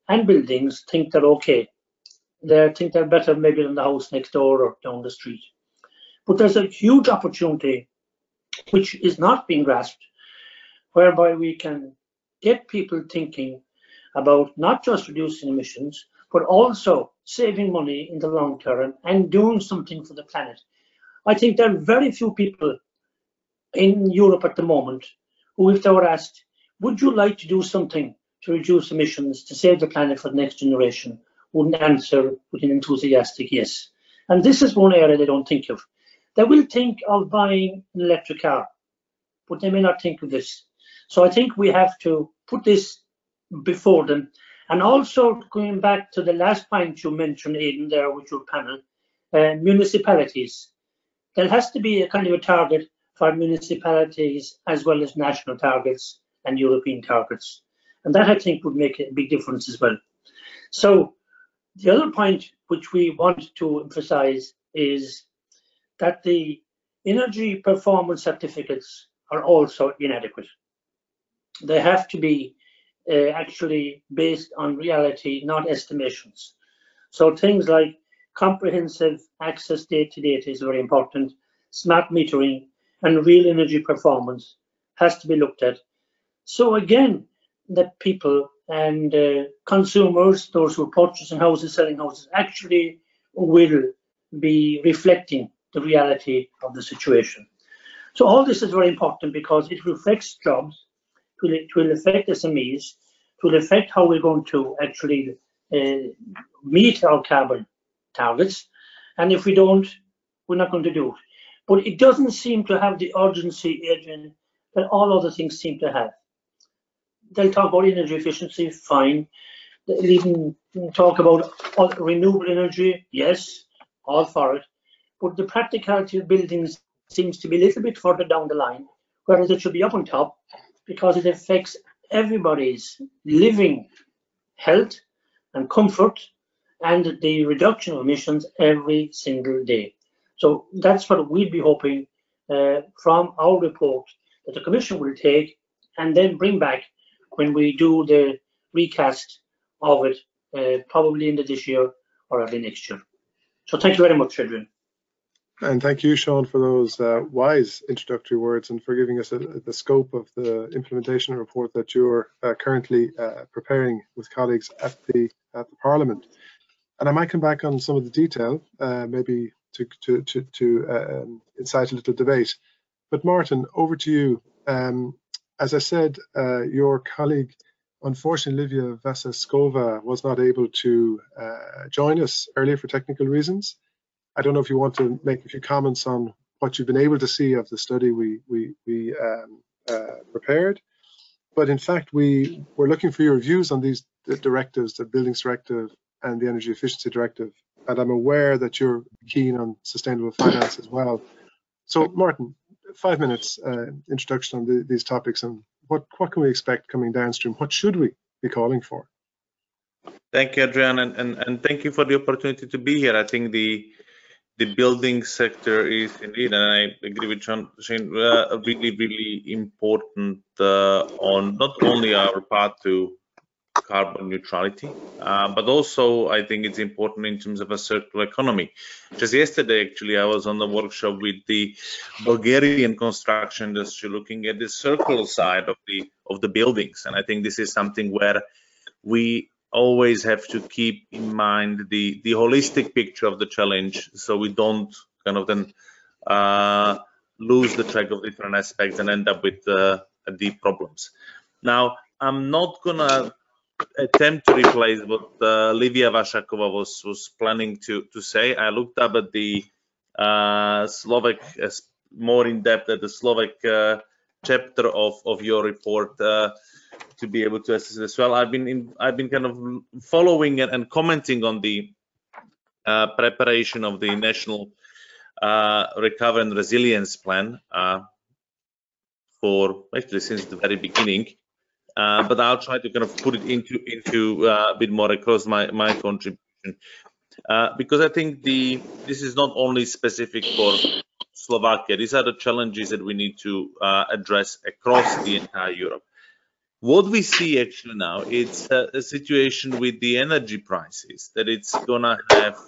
and buildings think they're okay. They think they're better maybe than the house next door or down the street. But there's a huge opportunity which is not being grasped, whereby we can get people thinking about not just reducing emissions, but also saving money in the long term and doing something for the planet. I think there are very few people in Europe at the moment who, if they were asked, would you like to do something to reduce emissions to save the planet for the next generation, wouldn't answer with an enthusiastic yes. And this is one area they don't think of. They will think of buying an electric car, but they may not think of this. So I think we have to put this before them. And also going back to the last point you mentioned, Aidan, there with your panel, uh, municipalities. There has to be a kind of a target for municipalities as well as national targets and European targets. And that I think would make a big difference as well. So the other point which we want to emphasize is that the energy performance certificates are also inadequate. They have to be uh, actually based on reality, not estimations. So things like comprehensive access data data is very important, smart metering and real energy performance has to be looked at. So again, the people and uh, consumers, those who are purchasing houses, selling houses, actually will be reflecting the reality of the situation. So all this is very important because it reflects jobs, it will, affect SMEs, it will affect how we're going to actually uh, meet our carbon targets. And if we don't, we're not going to do it. But it doesn't seem to have the urgency, Adrian, that all other things seem to have. They'll talk about energy efficiency, fine. They'll even talk about renewable energy, yes, all for it but the practicality of buildings seems to be a little bit further down the line, whereas it should be up on top because it affects everybody's living health and comfort and the reduction of emissions every single day. So that's what we'd be hoping uh, from our report that the Commission will take and then bring back when we do the recast of it, uh, probably into this year or early next year. So thank you very much, Adrian. And thank you, Sean, for those uh, wise introductory words and for giving us a, the scope of the implementation report that you're uh, currently uh, preparing with colleagues at the at the Parliament. And I might come back on some of the detail, uh, maybe to to to, to uh, um, incite a little debate. But Martin, over to you. Um, as I said, uh, your colleague, unfortunately, Livia Vasaskova, was not able to join us earlier for technical reasons. I don't know if you want to make a few comments on what you've been able to see of the study we we, we um, uh, prepared. But in fact, we were looking for your views on these directives, the Buildings Directive and the Energy Efficiency Directive. And I'm aware that you're keen on sustainable finance as well. So, Martin, five minutes uh, introduction on the, these topics and what what can we expect coming downstream? What should we be calling for. Thank you, Adrian, and, and, and thank you for the opportunity to be here. I think the the building sector is indeed, and I agree with John, Shane, uh, really, really important uh, on not only our path to carbon neutrality, uh, but also I think it's important in terms of a circular economy. Just yesterday, actually, I was on the workshop with the Bulgarian construction industry, looking at the circular side of the of the buildings, and I think this is something where we always have to keep in mind the the holistic picture of the challenge so we don't kind of then uh, lose the track of different aspects and end up with uh, deep problems. Now i'm not gonna attempt to replace what uh, livia vashakova was was planning to to say i looked up at the uh, slovak uh, more in depth at the slovak uh, chapter of of your report to be able to assess as well. I've been in, I've been kind of following and, and commenting on the uh, preparation of the national uh, recovery and resilience plan uh, for actually since the very beginning. Uh, but I'll try to kind of put it into into uh, a bit more across my my contribution. Uh, because I think the this is not only specific for Slovakia. These are the challenges that we need to address across the entire Europe. What we see actually now it's a, a, situation with the energy prices that it's gonna have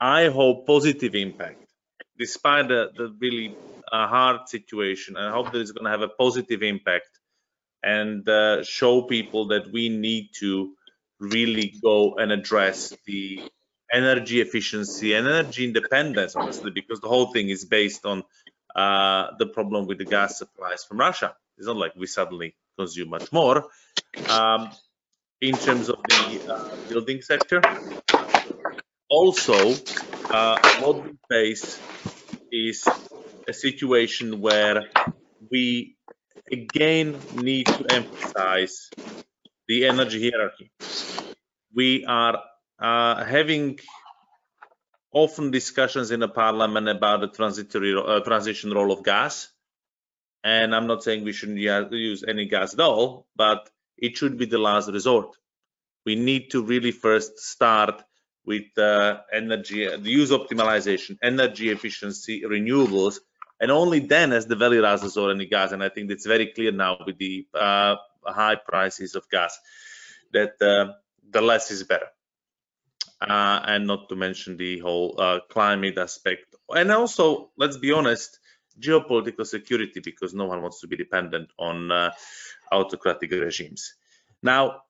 i hope positive impact despite the, the really uh, hard situation. I hope that it's gonna have a positive impact and uh, show people that we need to really go and address the energy efficiency and energy independence honestly because the whole thing is based on uh, the problem with the gas supplies from russia it's not like we suddenly consume much more. Um, in terms of the uh, building sector, also uh, what we face is a situation where we again need to emphasize the energy hierarchy. We are uh, having often discussions in the parliament about the transitory uh, transition role of gas and I'm not saying we shouldn't use any gas at all, but it should be the last resort. We need to really first start with uh, energy, the use optimization, energy efficiency, renewables, and only then as the last resort any gas. And I think it's very clear now with the uh, high prices of gas that uh, the less is better. Uh, and not to mention the whole uh, climate aspect. And also, let's be honest, geopolitical security because no one wants to be dependent on uh, autocratic regimes. Now,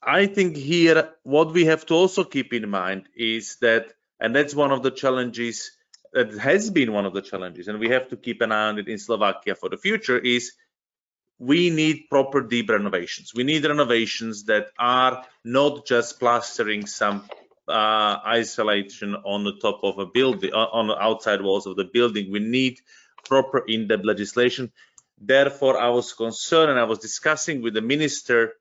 I think here what we have to also keep in mind is that, and that's one of the challenges that has been one of the challenges, and we have to keep an eye on it in Slovakia for the future, is we need proper deep renovations. We need renovations that are not just plastering some uh, isolation on the top of a building, on the outside walls of the building. We need proper in-depth legislation. Therefore, I was concerned and I was discussing with the Minister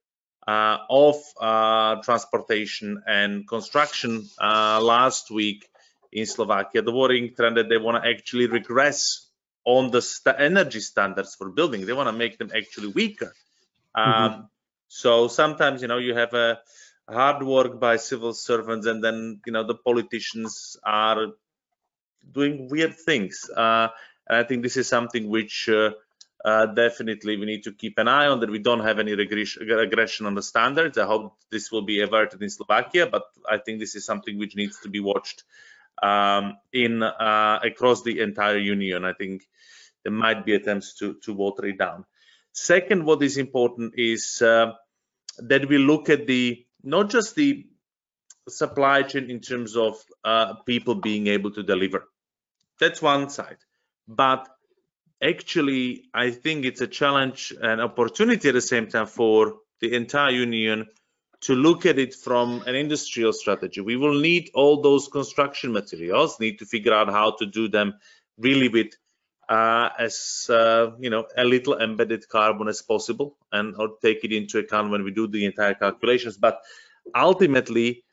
uh, of uh, Transportation and Construction uh, last week in Slovakia, the worrying trend that they want to actually regress on the st energy standards for building. They want to make them actually weaker. Mm -hmm. so sometimes, you know, you have a hard work by civil servants and then, you know, the politicians are doing weird things. Uh, and I think this is something which uh, uh, definitely we need to keep an eye on that we don't have any regression on the standards. I hope this will be averted in Slovakia, but I think this is something which needs to be watched um, in uh, across the entire union. I think there might be attempts to, to water it down. Second, what is important is uh, that we look at the not just the supply chain in terms of uh, people being able to deliver. That's one side but actually i think it's a challenge and opportunity at the same time for the entire union to look at it from an industrial strategy. We will need all those construction materials need to figure out how to do them really with uh, as uh, you know a little embedded carbon as possible and or take it into account when we do the entire calculations. But ultimately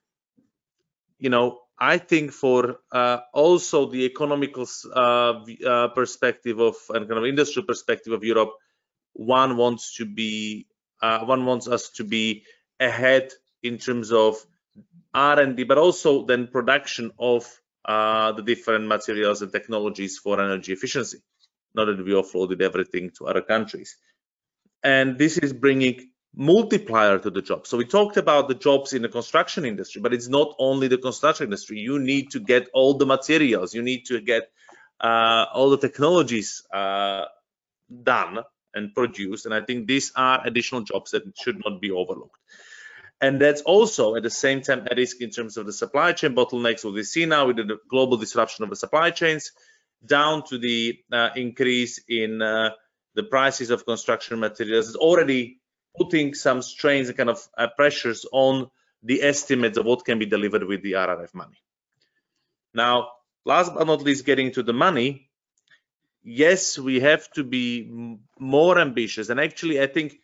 you know I think for uh, also the economical uh, uh, perspective of and kind of industrial perspective of Europe, one wants to be uh, one wants us to be ahead in terms of R&D, but also then production of uh, the different materials and technologies for energy efficiency. Not that we offloaded everything to other countries. And this is bringing multiplier to the job. So we talked about the jobs in the construction industry, but it's not only the construction industry. You need to get all the materials. You need to get uh, all the technologies uh, done and produced. And I think these are additional jobs that should not be overlooked. And that's also at the same time a risk in terms of the supply chain bottlenecks. What we see now with the global disruption of the supply chains, down to the uh, increase in uh, the prices of construction materials, is already putting some strains and kind of uh, pressures on the estimates of what can be delivered with the RRF money. Now, last but not least, getting to the money, yes, we have to be more ambitious. And actually, I think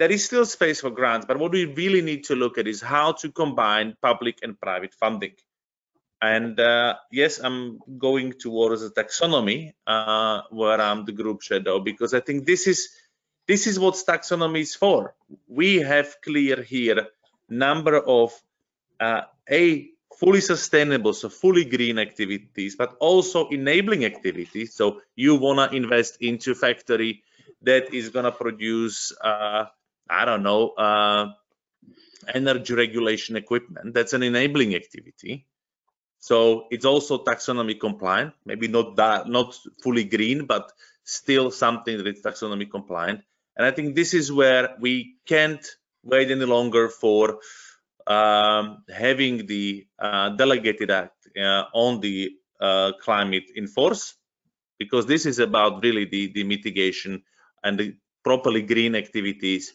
there is still space for grants, but what we really need to look at is how to combine public and private funding. And uh, yes, I'm going towards a taxonomy uh, where I'm the group shadow because I think this is this is what taxonomy is for. We have clear here number of uh, a fully sustainable, so fully green activities, but also enabling activities. So you wanna invest into a factory that is gonna produce, uh, I don't know, uh, energy regulation equipment. That's an enabling activity. So it's also taxonomy compliant, maybe not that, not fully green, but still something that is taxonomy compliant. And I think this is where we can't wait any longer for um, having the uh, delegated act uh, on the uh, climate in force, because this is about really the, the mitigation and the properly green activities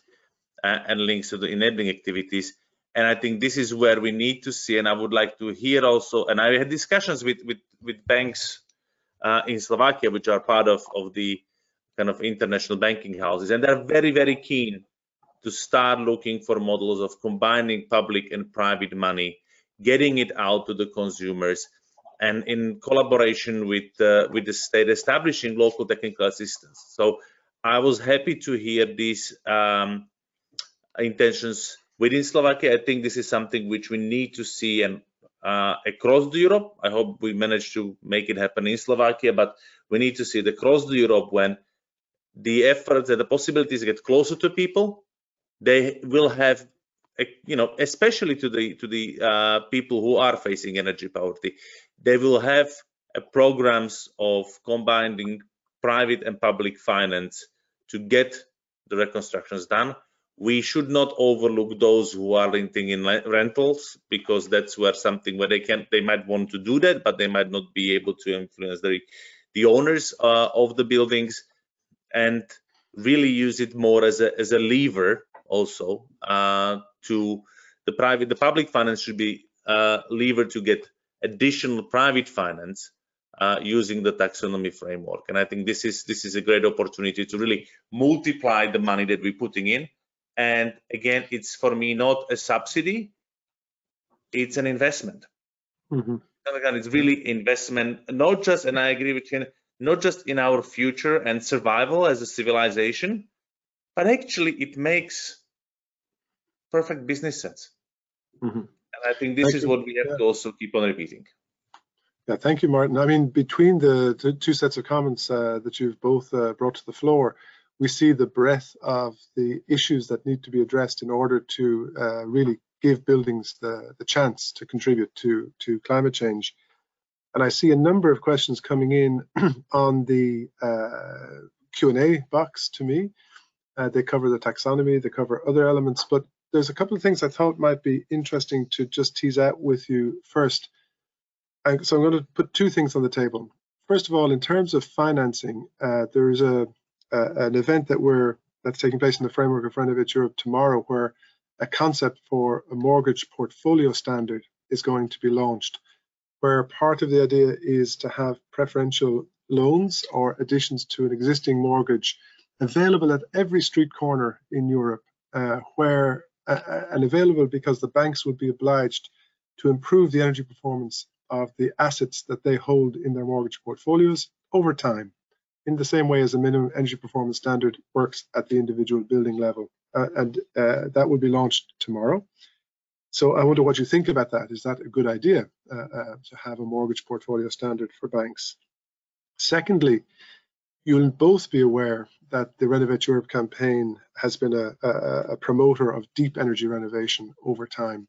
and links to the enabling activities. And I think this is where we need to see, and I would like to hear also, and I had discussions with, with, with banks uh, in Slovakia, which are part of, of the kind of international banking houses, and they're very, very keen to start looking for models of combining public and private money, getting it out to the consumers, and in collaboration with uh, with the state, establishing local technical assistance. So I was happy to hear this um, intentions within Slovakia. I think this is something which we need to see and uh, across the Europe. I hope we manage to make it happen in Slovakia, but we need to see it across the Europe when the efforts and the possibilities get closer to people, they will have, you know, especially to the to the uh, people who are facing energy poverty, they will have uh, programs of combining private and public finance to get the reconstructions done. We should not overlook those who are renting in rentals because that's where something where they can they might want to do that, but they might not be able to influence the the owners uh, of the buildings and really use it more as a as a lever also uh, to the private the public finance should be uh, lever to get additional private finance uh, using the taxonomy framework. And i think this is this is a great opportunity to really multiply the money that we're putting in and again it's for me not a subsidy it's an investment mm -hmm. again it's really investment not just and i agree with you not just in our future and survival as a civilization, but actually it makes perfect business sense. Mm-hmm. And I think this thank is you. what we have yeah. to also keep on repeating. Yeah, thank you, Martin. I mean, between the, the two sets of comments uh, that you've both uh, brought to the floor, we see the breadth of the issues that need to be addressed in order to uh, really give buildings the, the chance to contribute to, to climate change. And I see a number of questions coming in on the uh, Q&A box to me. Uh, they cover the taxonomy, they cover other elements, but there's a couple of things I thought might be interesting to just tease out with you first. And so I'm going to put two things on the table. First of all, in terms of financing, uh, there is a, a, an event that we're that's taking place in the framework of Renovate Europe tomorrow, where a concept for a mortgage portfolio standard is going to be launched where part of the idea is to have preferential loans or additions to an existing mortgage available at every street corner in Europe, uh, where uh, uh, and available because the banks would be obliged to improve the energy performance of the assets that they hold in their mortgage portfolios over time, in the same way as a minimum energy performance standard works at the individual building level uh, and uh, that will be launched tomorrow. So I wonder what you think about that. Is that a good idea uh, uh, to have a mortgage portfolio standard for banks? Secondly, you'll both be aware that the Renovate Europe campaign has been a, a, a promoter of deep energy renovation over time.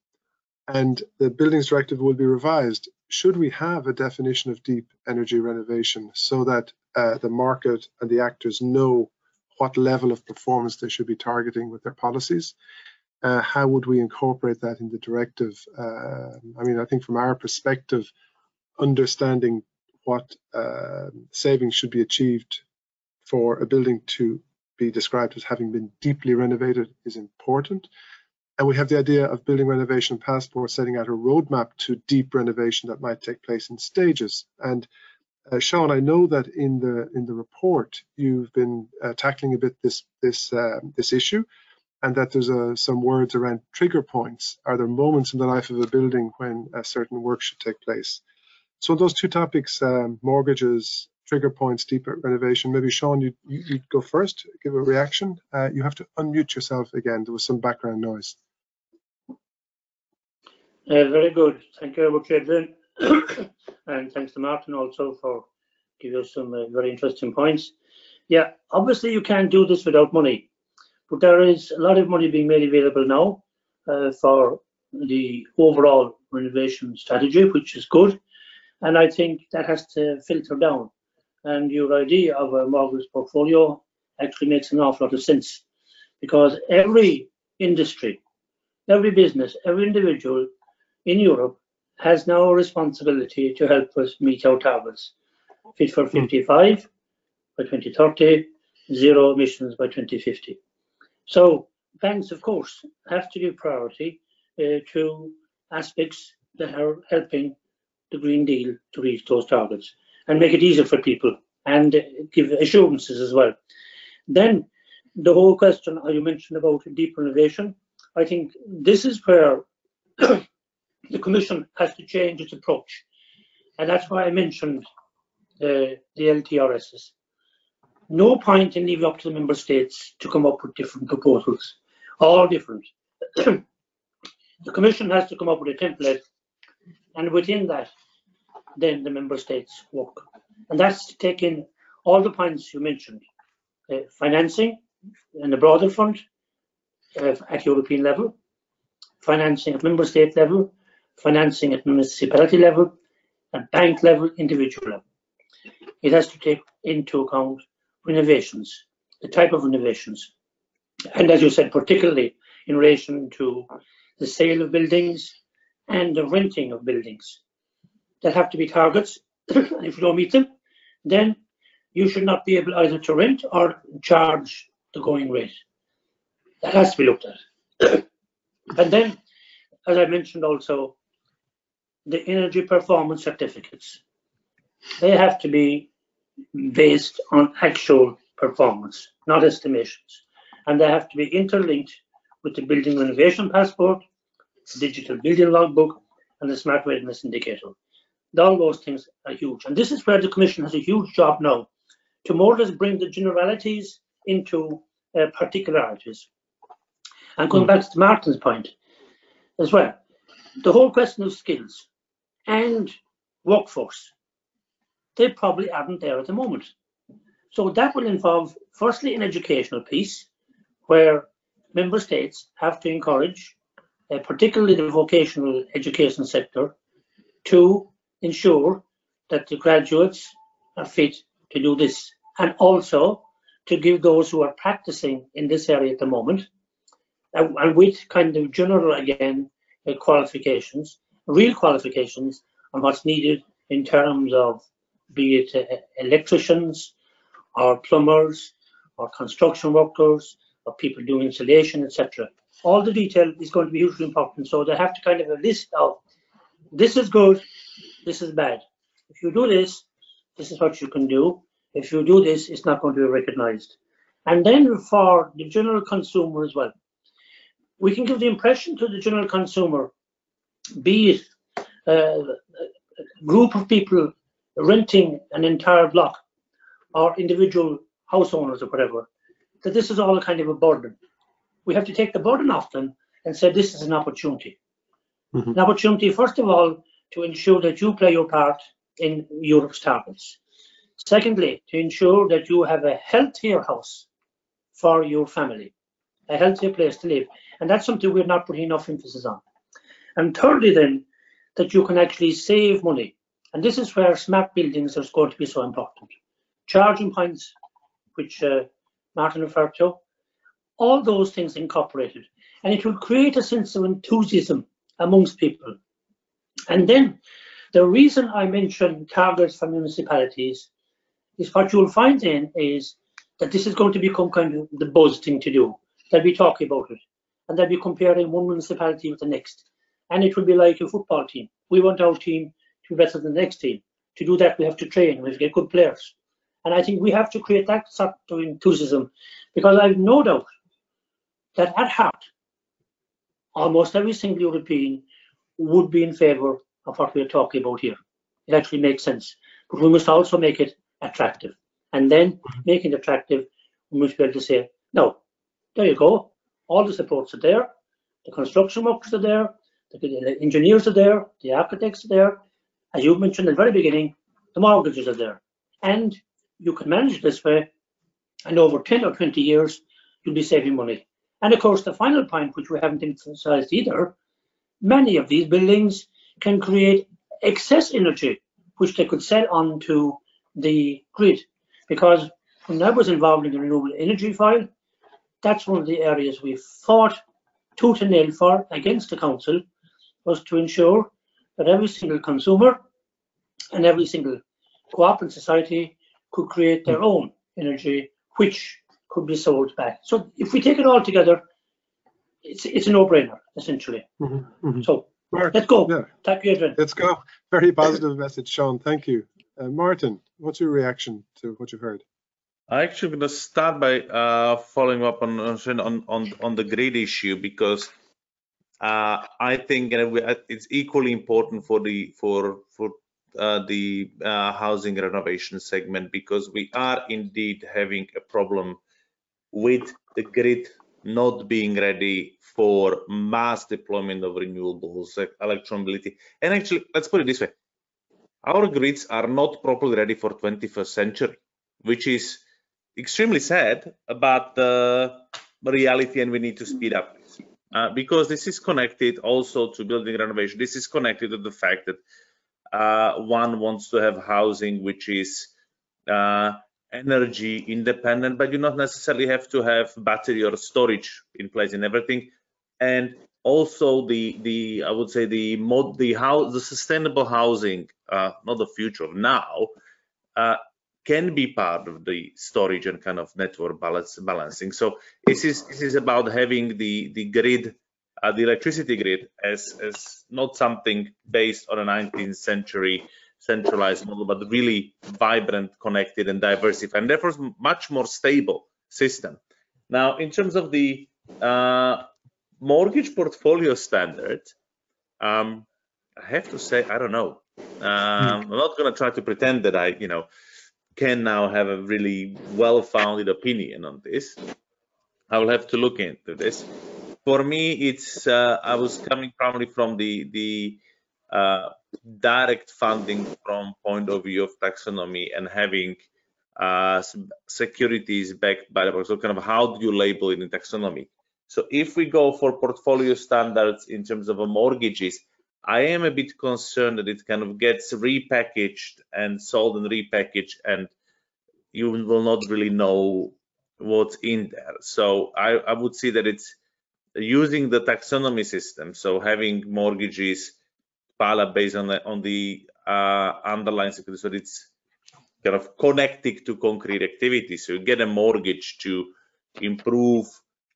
And the Buildings Directive will be revised should we have a definition of deep energy renovation so that uh, the market and the actors know what level of performance they should be targeting with their policies. Uh, how would we incorporate that in the directive? Uh, I mean, I think from our perspective, understanding what uh, savings should be achieved for a building to be described as having been deeply renovated is important. And we have the idea of building renovation passport setting out a roadmap to deep renovation that might take place in stages. And uh, Sean, I know that in the in the report you've been uh, tackling a bit this this uh, this issue, and that there's uh, some words around trigger points. Are there moments in the life of a building when a certain work should take place? So those two topics, um, mortgages, trigger points, deep renovation. Maybe Sean, you you go first, give a reaction. Uh, you have to unmute yourself again. There was some background noise. Uh, very good. Thank you very much, Adrian. And thanks to Martin also for giving us some uh, very interesting points. Yeah, obviously you can't do this without money, but there is a lot of money being made available now uh, for the overall renovation strategy, which is good. And I think that has to filter down. And your idea of a mortgage portfolio actually makes an awful lot of sense because every industry, every business, every individual in Europe has now a responsibility to help us meet our targets. Fit for 55 by 2030, zero emissions by 2050. So banks, of course, have to give priority uh, to aspects that are helping the Green Deal to reach those targets and make it easier for people and give assurances as well. Then the whole question you mentioned about deep renovation, I think this is where the Commission has to change its approach. And that's why I mentioned uh, the LTRSs. No point in leaving up to the member states to come up with different proposals, all different. the Commission has to come up with a template, and within that, then the member states work. And that's in all the points you mentioned. Uh, financing in the broader front uh, at European level, financing at member state level, financing at municipality level and bank level, individual level. It has to take into account renovations, the type of renovations. And as you said, particularly in relation to the sale of buildings and the renting of buildings. That have to be targets. if you don't meet them, then you should not be able either to rent or charge the going rate. That has to be looked at. and then, as I mentioned also, the energy performance certificates. They have to be based on actual performance, not estimations. And they have to be interlinked with the building renovation passport, the digital building logbook, and the smart readiness indicator. All those things are huge. And this is where the Commission has a huge job now to more or less bring the generalities into uh, particularities. And going mm. back to Martin's point as well, the whole question of skills and workforce. They probably aren't there at the moment. So that will involve, firstly, an educational piece where member states have to encourage, uh, particularly the vocational education sector, to ensure that the graduates are fit to do this and also to give those who are practicing in this area at the moment uh, and with kind of general again uh, qualifications real qualifications and what's needed in terms of be it uh, electricians or plumbers or construction workers or people doing insulation, etc. All the detail is going to be hugely important. So they have to kind of a list of this is good, this is bad. If you do this, this is what you can do. If you do this, it's not going to be recognized. And then for the general consumer as well, we can give the impression to the general consumer be it a group of people renting an entire block or individual house owners or whatever, that this is all a kind of a burden. we have to take the burden off them and say this is an opportunity. Mm-hmm. An opportunity, first of all, to ensure that you play your part in Europe's targets. Secondly, to ensure that you have a healthier house for your family, a healthier place to live. And that's something we're not putting enough emphasis on. And thirdly, then, that you can actually save money. And this is where smart buildings is going to be so important. Charging points, which uh, Martin referred to, all those things incorporated. And it will create a sense of enthusiasm amongst people. And then the reason I mention targets for municipalities is what you'll find then is that this is going to become kind of the buzz thing to do. They'll be talking about it and they'll be comparing one municipality with the next. And it will be like a football team. We want our team to be better than the next team. To do that, we have to train, we have to get good players. And I think we have to create that sort of enthusiasm because I have no doubt that at heart, almost every single European would be in favour of what we're talking about here. It actually makes sense. But we must also make it attractive. And then mm-hmm. making it attractive, we must be able to say, no, there you go. All the supports are there. The construction workers are there. The engineers are there. The architects are there. As you mentioned at the very beginning, the mortgages are there. And you can manage this way. And over 10 or 20 years, you'll be saving money. And of course, the final point, which we haven't emphasized either, many of these buildings can create excess energy, which they could sell onto the grid. Because when I was involved in the renewable energy file, that's one of the areas we fought tooth and nail for against the council was to ensure that every single consumer and every single co-op and society could create their own energy, which could be sold back. So if we take it all together, it's it's a no-brainer essentially. Mm -hmm, mm -hmm. So Mark, let's go. Yeah. Thank you, Adrian. Let's go. Very positive message, Sean. Thank you. Uh, Martin, what's your reaction to what you've heard? I'm actually going to start by uh, following up on on on on the grid issue because uh, I think it's equally important for the for for uh, the uh, housing renovation segment because we are indeed having a problem with the grid not being ready for mass deployment of renewables, electromobility. And actually, let's put it this way. Our grids are not properly ready for 21st century, which is extremely sad about the reality and we need to speed up uh, because this is connected also to building renovation. This is connected to the fact that uh, one wants to have housing which is uh, energy independent, but you not necessarily have to have battery or storage in place in everything. And also the the I would say the mod the how the sustainable housing, uh, not the future of now, uh, can be part of the storage and kind of network balance balancing. So this is this is about having the the grid, uh, the electricity grid as as not something based on a 19th century centralized model, but really vibrant, connected, and diversified, and therefore much more stable system. Now, in terms of the uh, mortgage portfolio standard, um, I have to say I don't know. Um, I'm not going to try to pretend that I, you know, can now have a really well-founded opinion on this. I will have to look into this. For me, it's uh, I was coming probably from the the uh, direct funding from point of view of taxonomy and having uh, securities backed by the so kind of how do you label it in taxonomy so if we go for portfolio standards in terms of mortgages i am a bit concerned that it kind of gets repackaged and sold and repackaged and you will not really know what's in there so i, I would say that it's using the taxonomy system so having mortgages Pala based on the, on the uh, underlying security. So it's kind of connected to concrete activities. So you get a mortgage to improve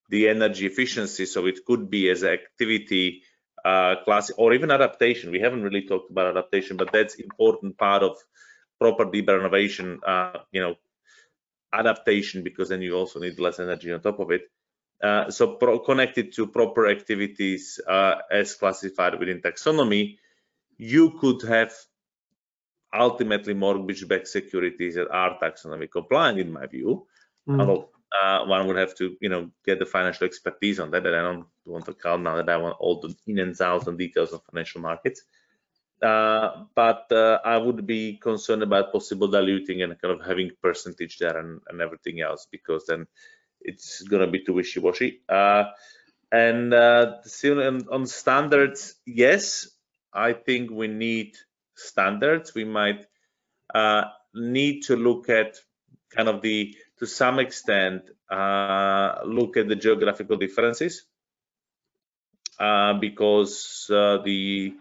the energy efficiency. So it could be as activity uh, class or even adaptation. We haven't really talked about adaptation, but that's important part of property renovation. Uh, you know, adaptation because then you also need less energy on top of it. Uh, so pro- connected to proper activities uh, as classified within taxonomy you could have ultimately mortgage-backed securities that are taxonomy compliant, in my view. Mm. Although uh, one would have to, you know, get the financial expertise on that. And I don't want to count now that I want all the in and outs and details of financial markets. Uh, but uh, I would be concerned about possible diluting and kind of having percentage there and, and everything else because then it's going to be too wishy-washy. Uh, and uh, on, standards, yes, I think we need standards. We might uh, need to look at kind of the, to some extent, uh, look at the geographical differences uh, because uh, the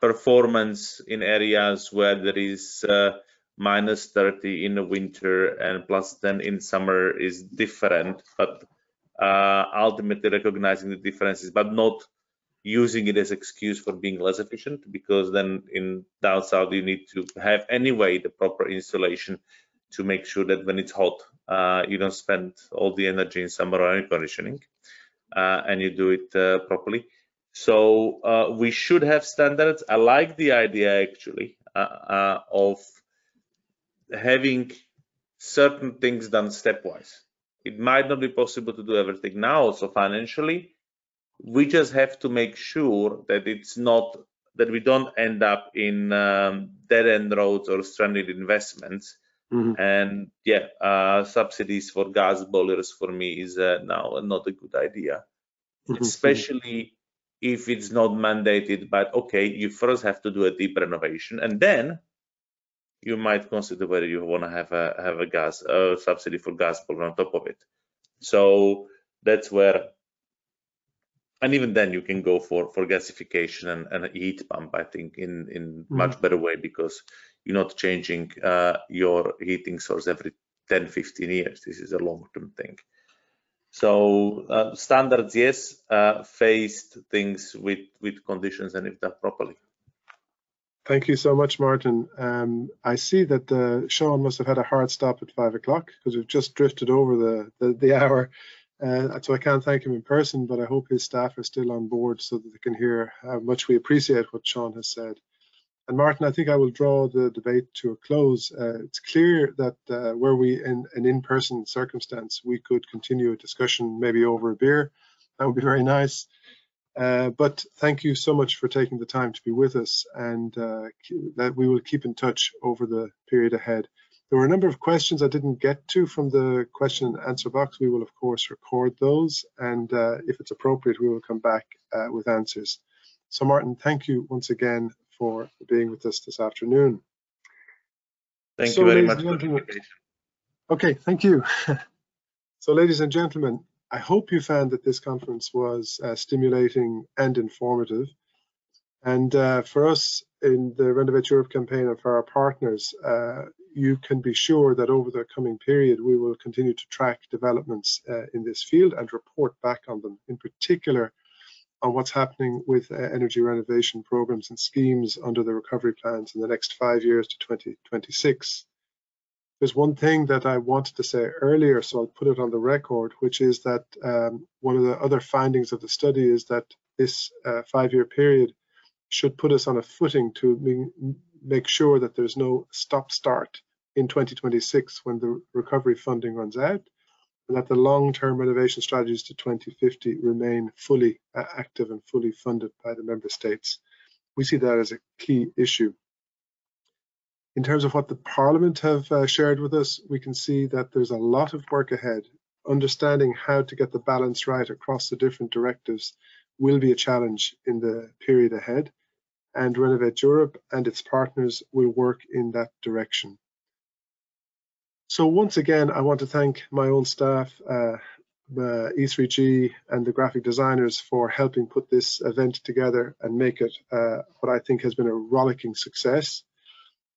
performance in areas where there is uh, minus 30 in the winter and plus 10 in summer is different, but uh, ultimately recognizing the differences, but not using it as excuse for being less efficient because then in down south you need to have anyway the proper insulation to make sure that when it's hot uh, you don't spend all the energy in summer air conditioning uh, and you do it uh, properly. So uh, we should have standards. I like the idea actually uh, uh, of having certain things done stepwise. It might not be possible to do everything now so financially. We just have to make sure that it's not that we don't end up in um, dead end roads or stranded investments mm-hmm. and yeah uh, subsidies for gas boilers for me is uh, now not a good idea mm-hmm. especially if it's not mandated but okay you first have to do a deep renovation and then you might consider whether you want to have a have a gas subsidy for gas boiler on top of it so that's where and even then you can go for for gasification and, and a heat pump i think in in mm. much better way because you're not changing uh, your heating source every 10 15 years this is a long term thing so uh, standards yes uh, faced things with with conditions and if done properly Thank you so much, Martin. Um, I see that uh, Sean must have had a hard stop at five o'clock because we've just drifted over the, the, the hour. Uh, so I can't thank him in person, but I hope his staff are still on board so that they can hear how much we appreciate what Sean has said. And Martin, I think I will draw the debate to a close. Uh, it's clear that uh, were we in an in-person circumstance, we could continue a discussion maybe over a beer. That would be very nice. Uh, but thank you so much for taking the time to be with us and uh, that we will keep in touch over the period ahead. There were a number of questions I didn't get to from the question and answer box. We will, of course, record those, and uh, if it's appropriate, we will come back uh, with answers. So, Martin, thank you once again for being with us this afternoon. Thank so, you very much Okay, thank you. so, ladies and gentlemen, I hope you found that this conference was uh, stimulating and informative. And uh, for us in the Renovate Europe campaign and for our partners, uh, you can be sure that over the coming period, we will continue to track developments uh, in this field and report back on them, in particular on what's happening with uh, energy renovation programs and schemes under the recovery plans in the next five years to 2026. There's one thing that I wanted to say earlier, so I'll put it on the record, which is that um, one of the other findings of the study is that this uh, five-year period should put us on a footing to make sure that there's no stop-start in 2026 when the recovery funding runs out, and that the long-term renovation strategies to 2050 remain fully uh, active and fully funded by the member states. We see that as a key issue. In terms of what the Parliament have uh, shared with us, we can see that there's a lot of work ahead. Understanding how to get the balance right across the different directives will be a challenge in the period ahead and Renovate Europe and its partners will work in that direction. So once again, I want to thank my own staff, uh, uh, E3G and the graphic designers for helping put this event together and make it uh, what I think has been a rollicking success.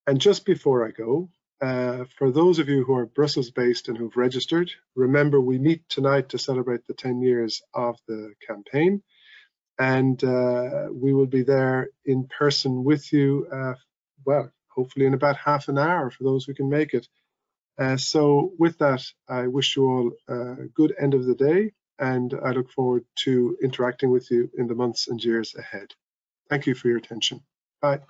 And just before I go, uh, for those of you who are Brussels based and who've registered, remember we meet tonight to celebrate the 10 years of the campaign and uh, we will be there in person with you, uh, well, hopefully in about half an hour for those who can make it. Uh, so with that, I wish you all a good end of the day, and I look forward to interacting with you in the months and years ahead. Thank you for your attention. Bye.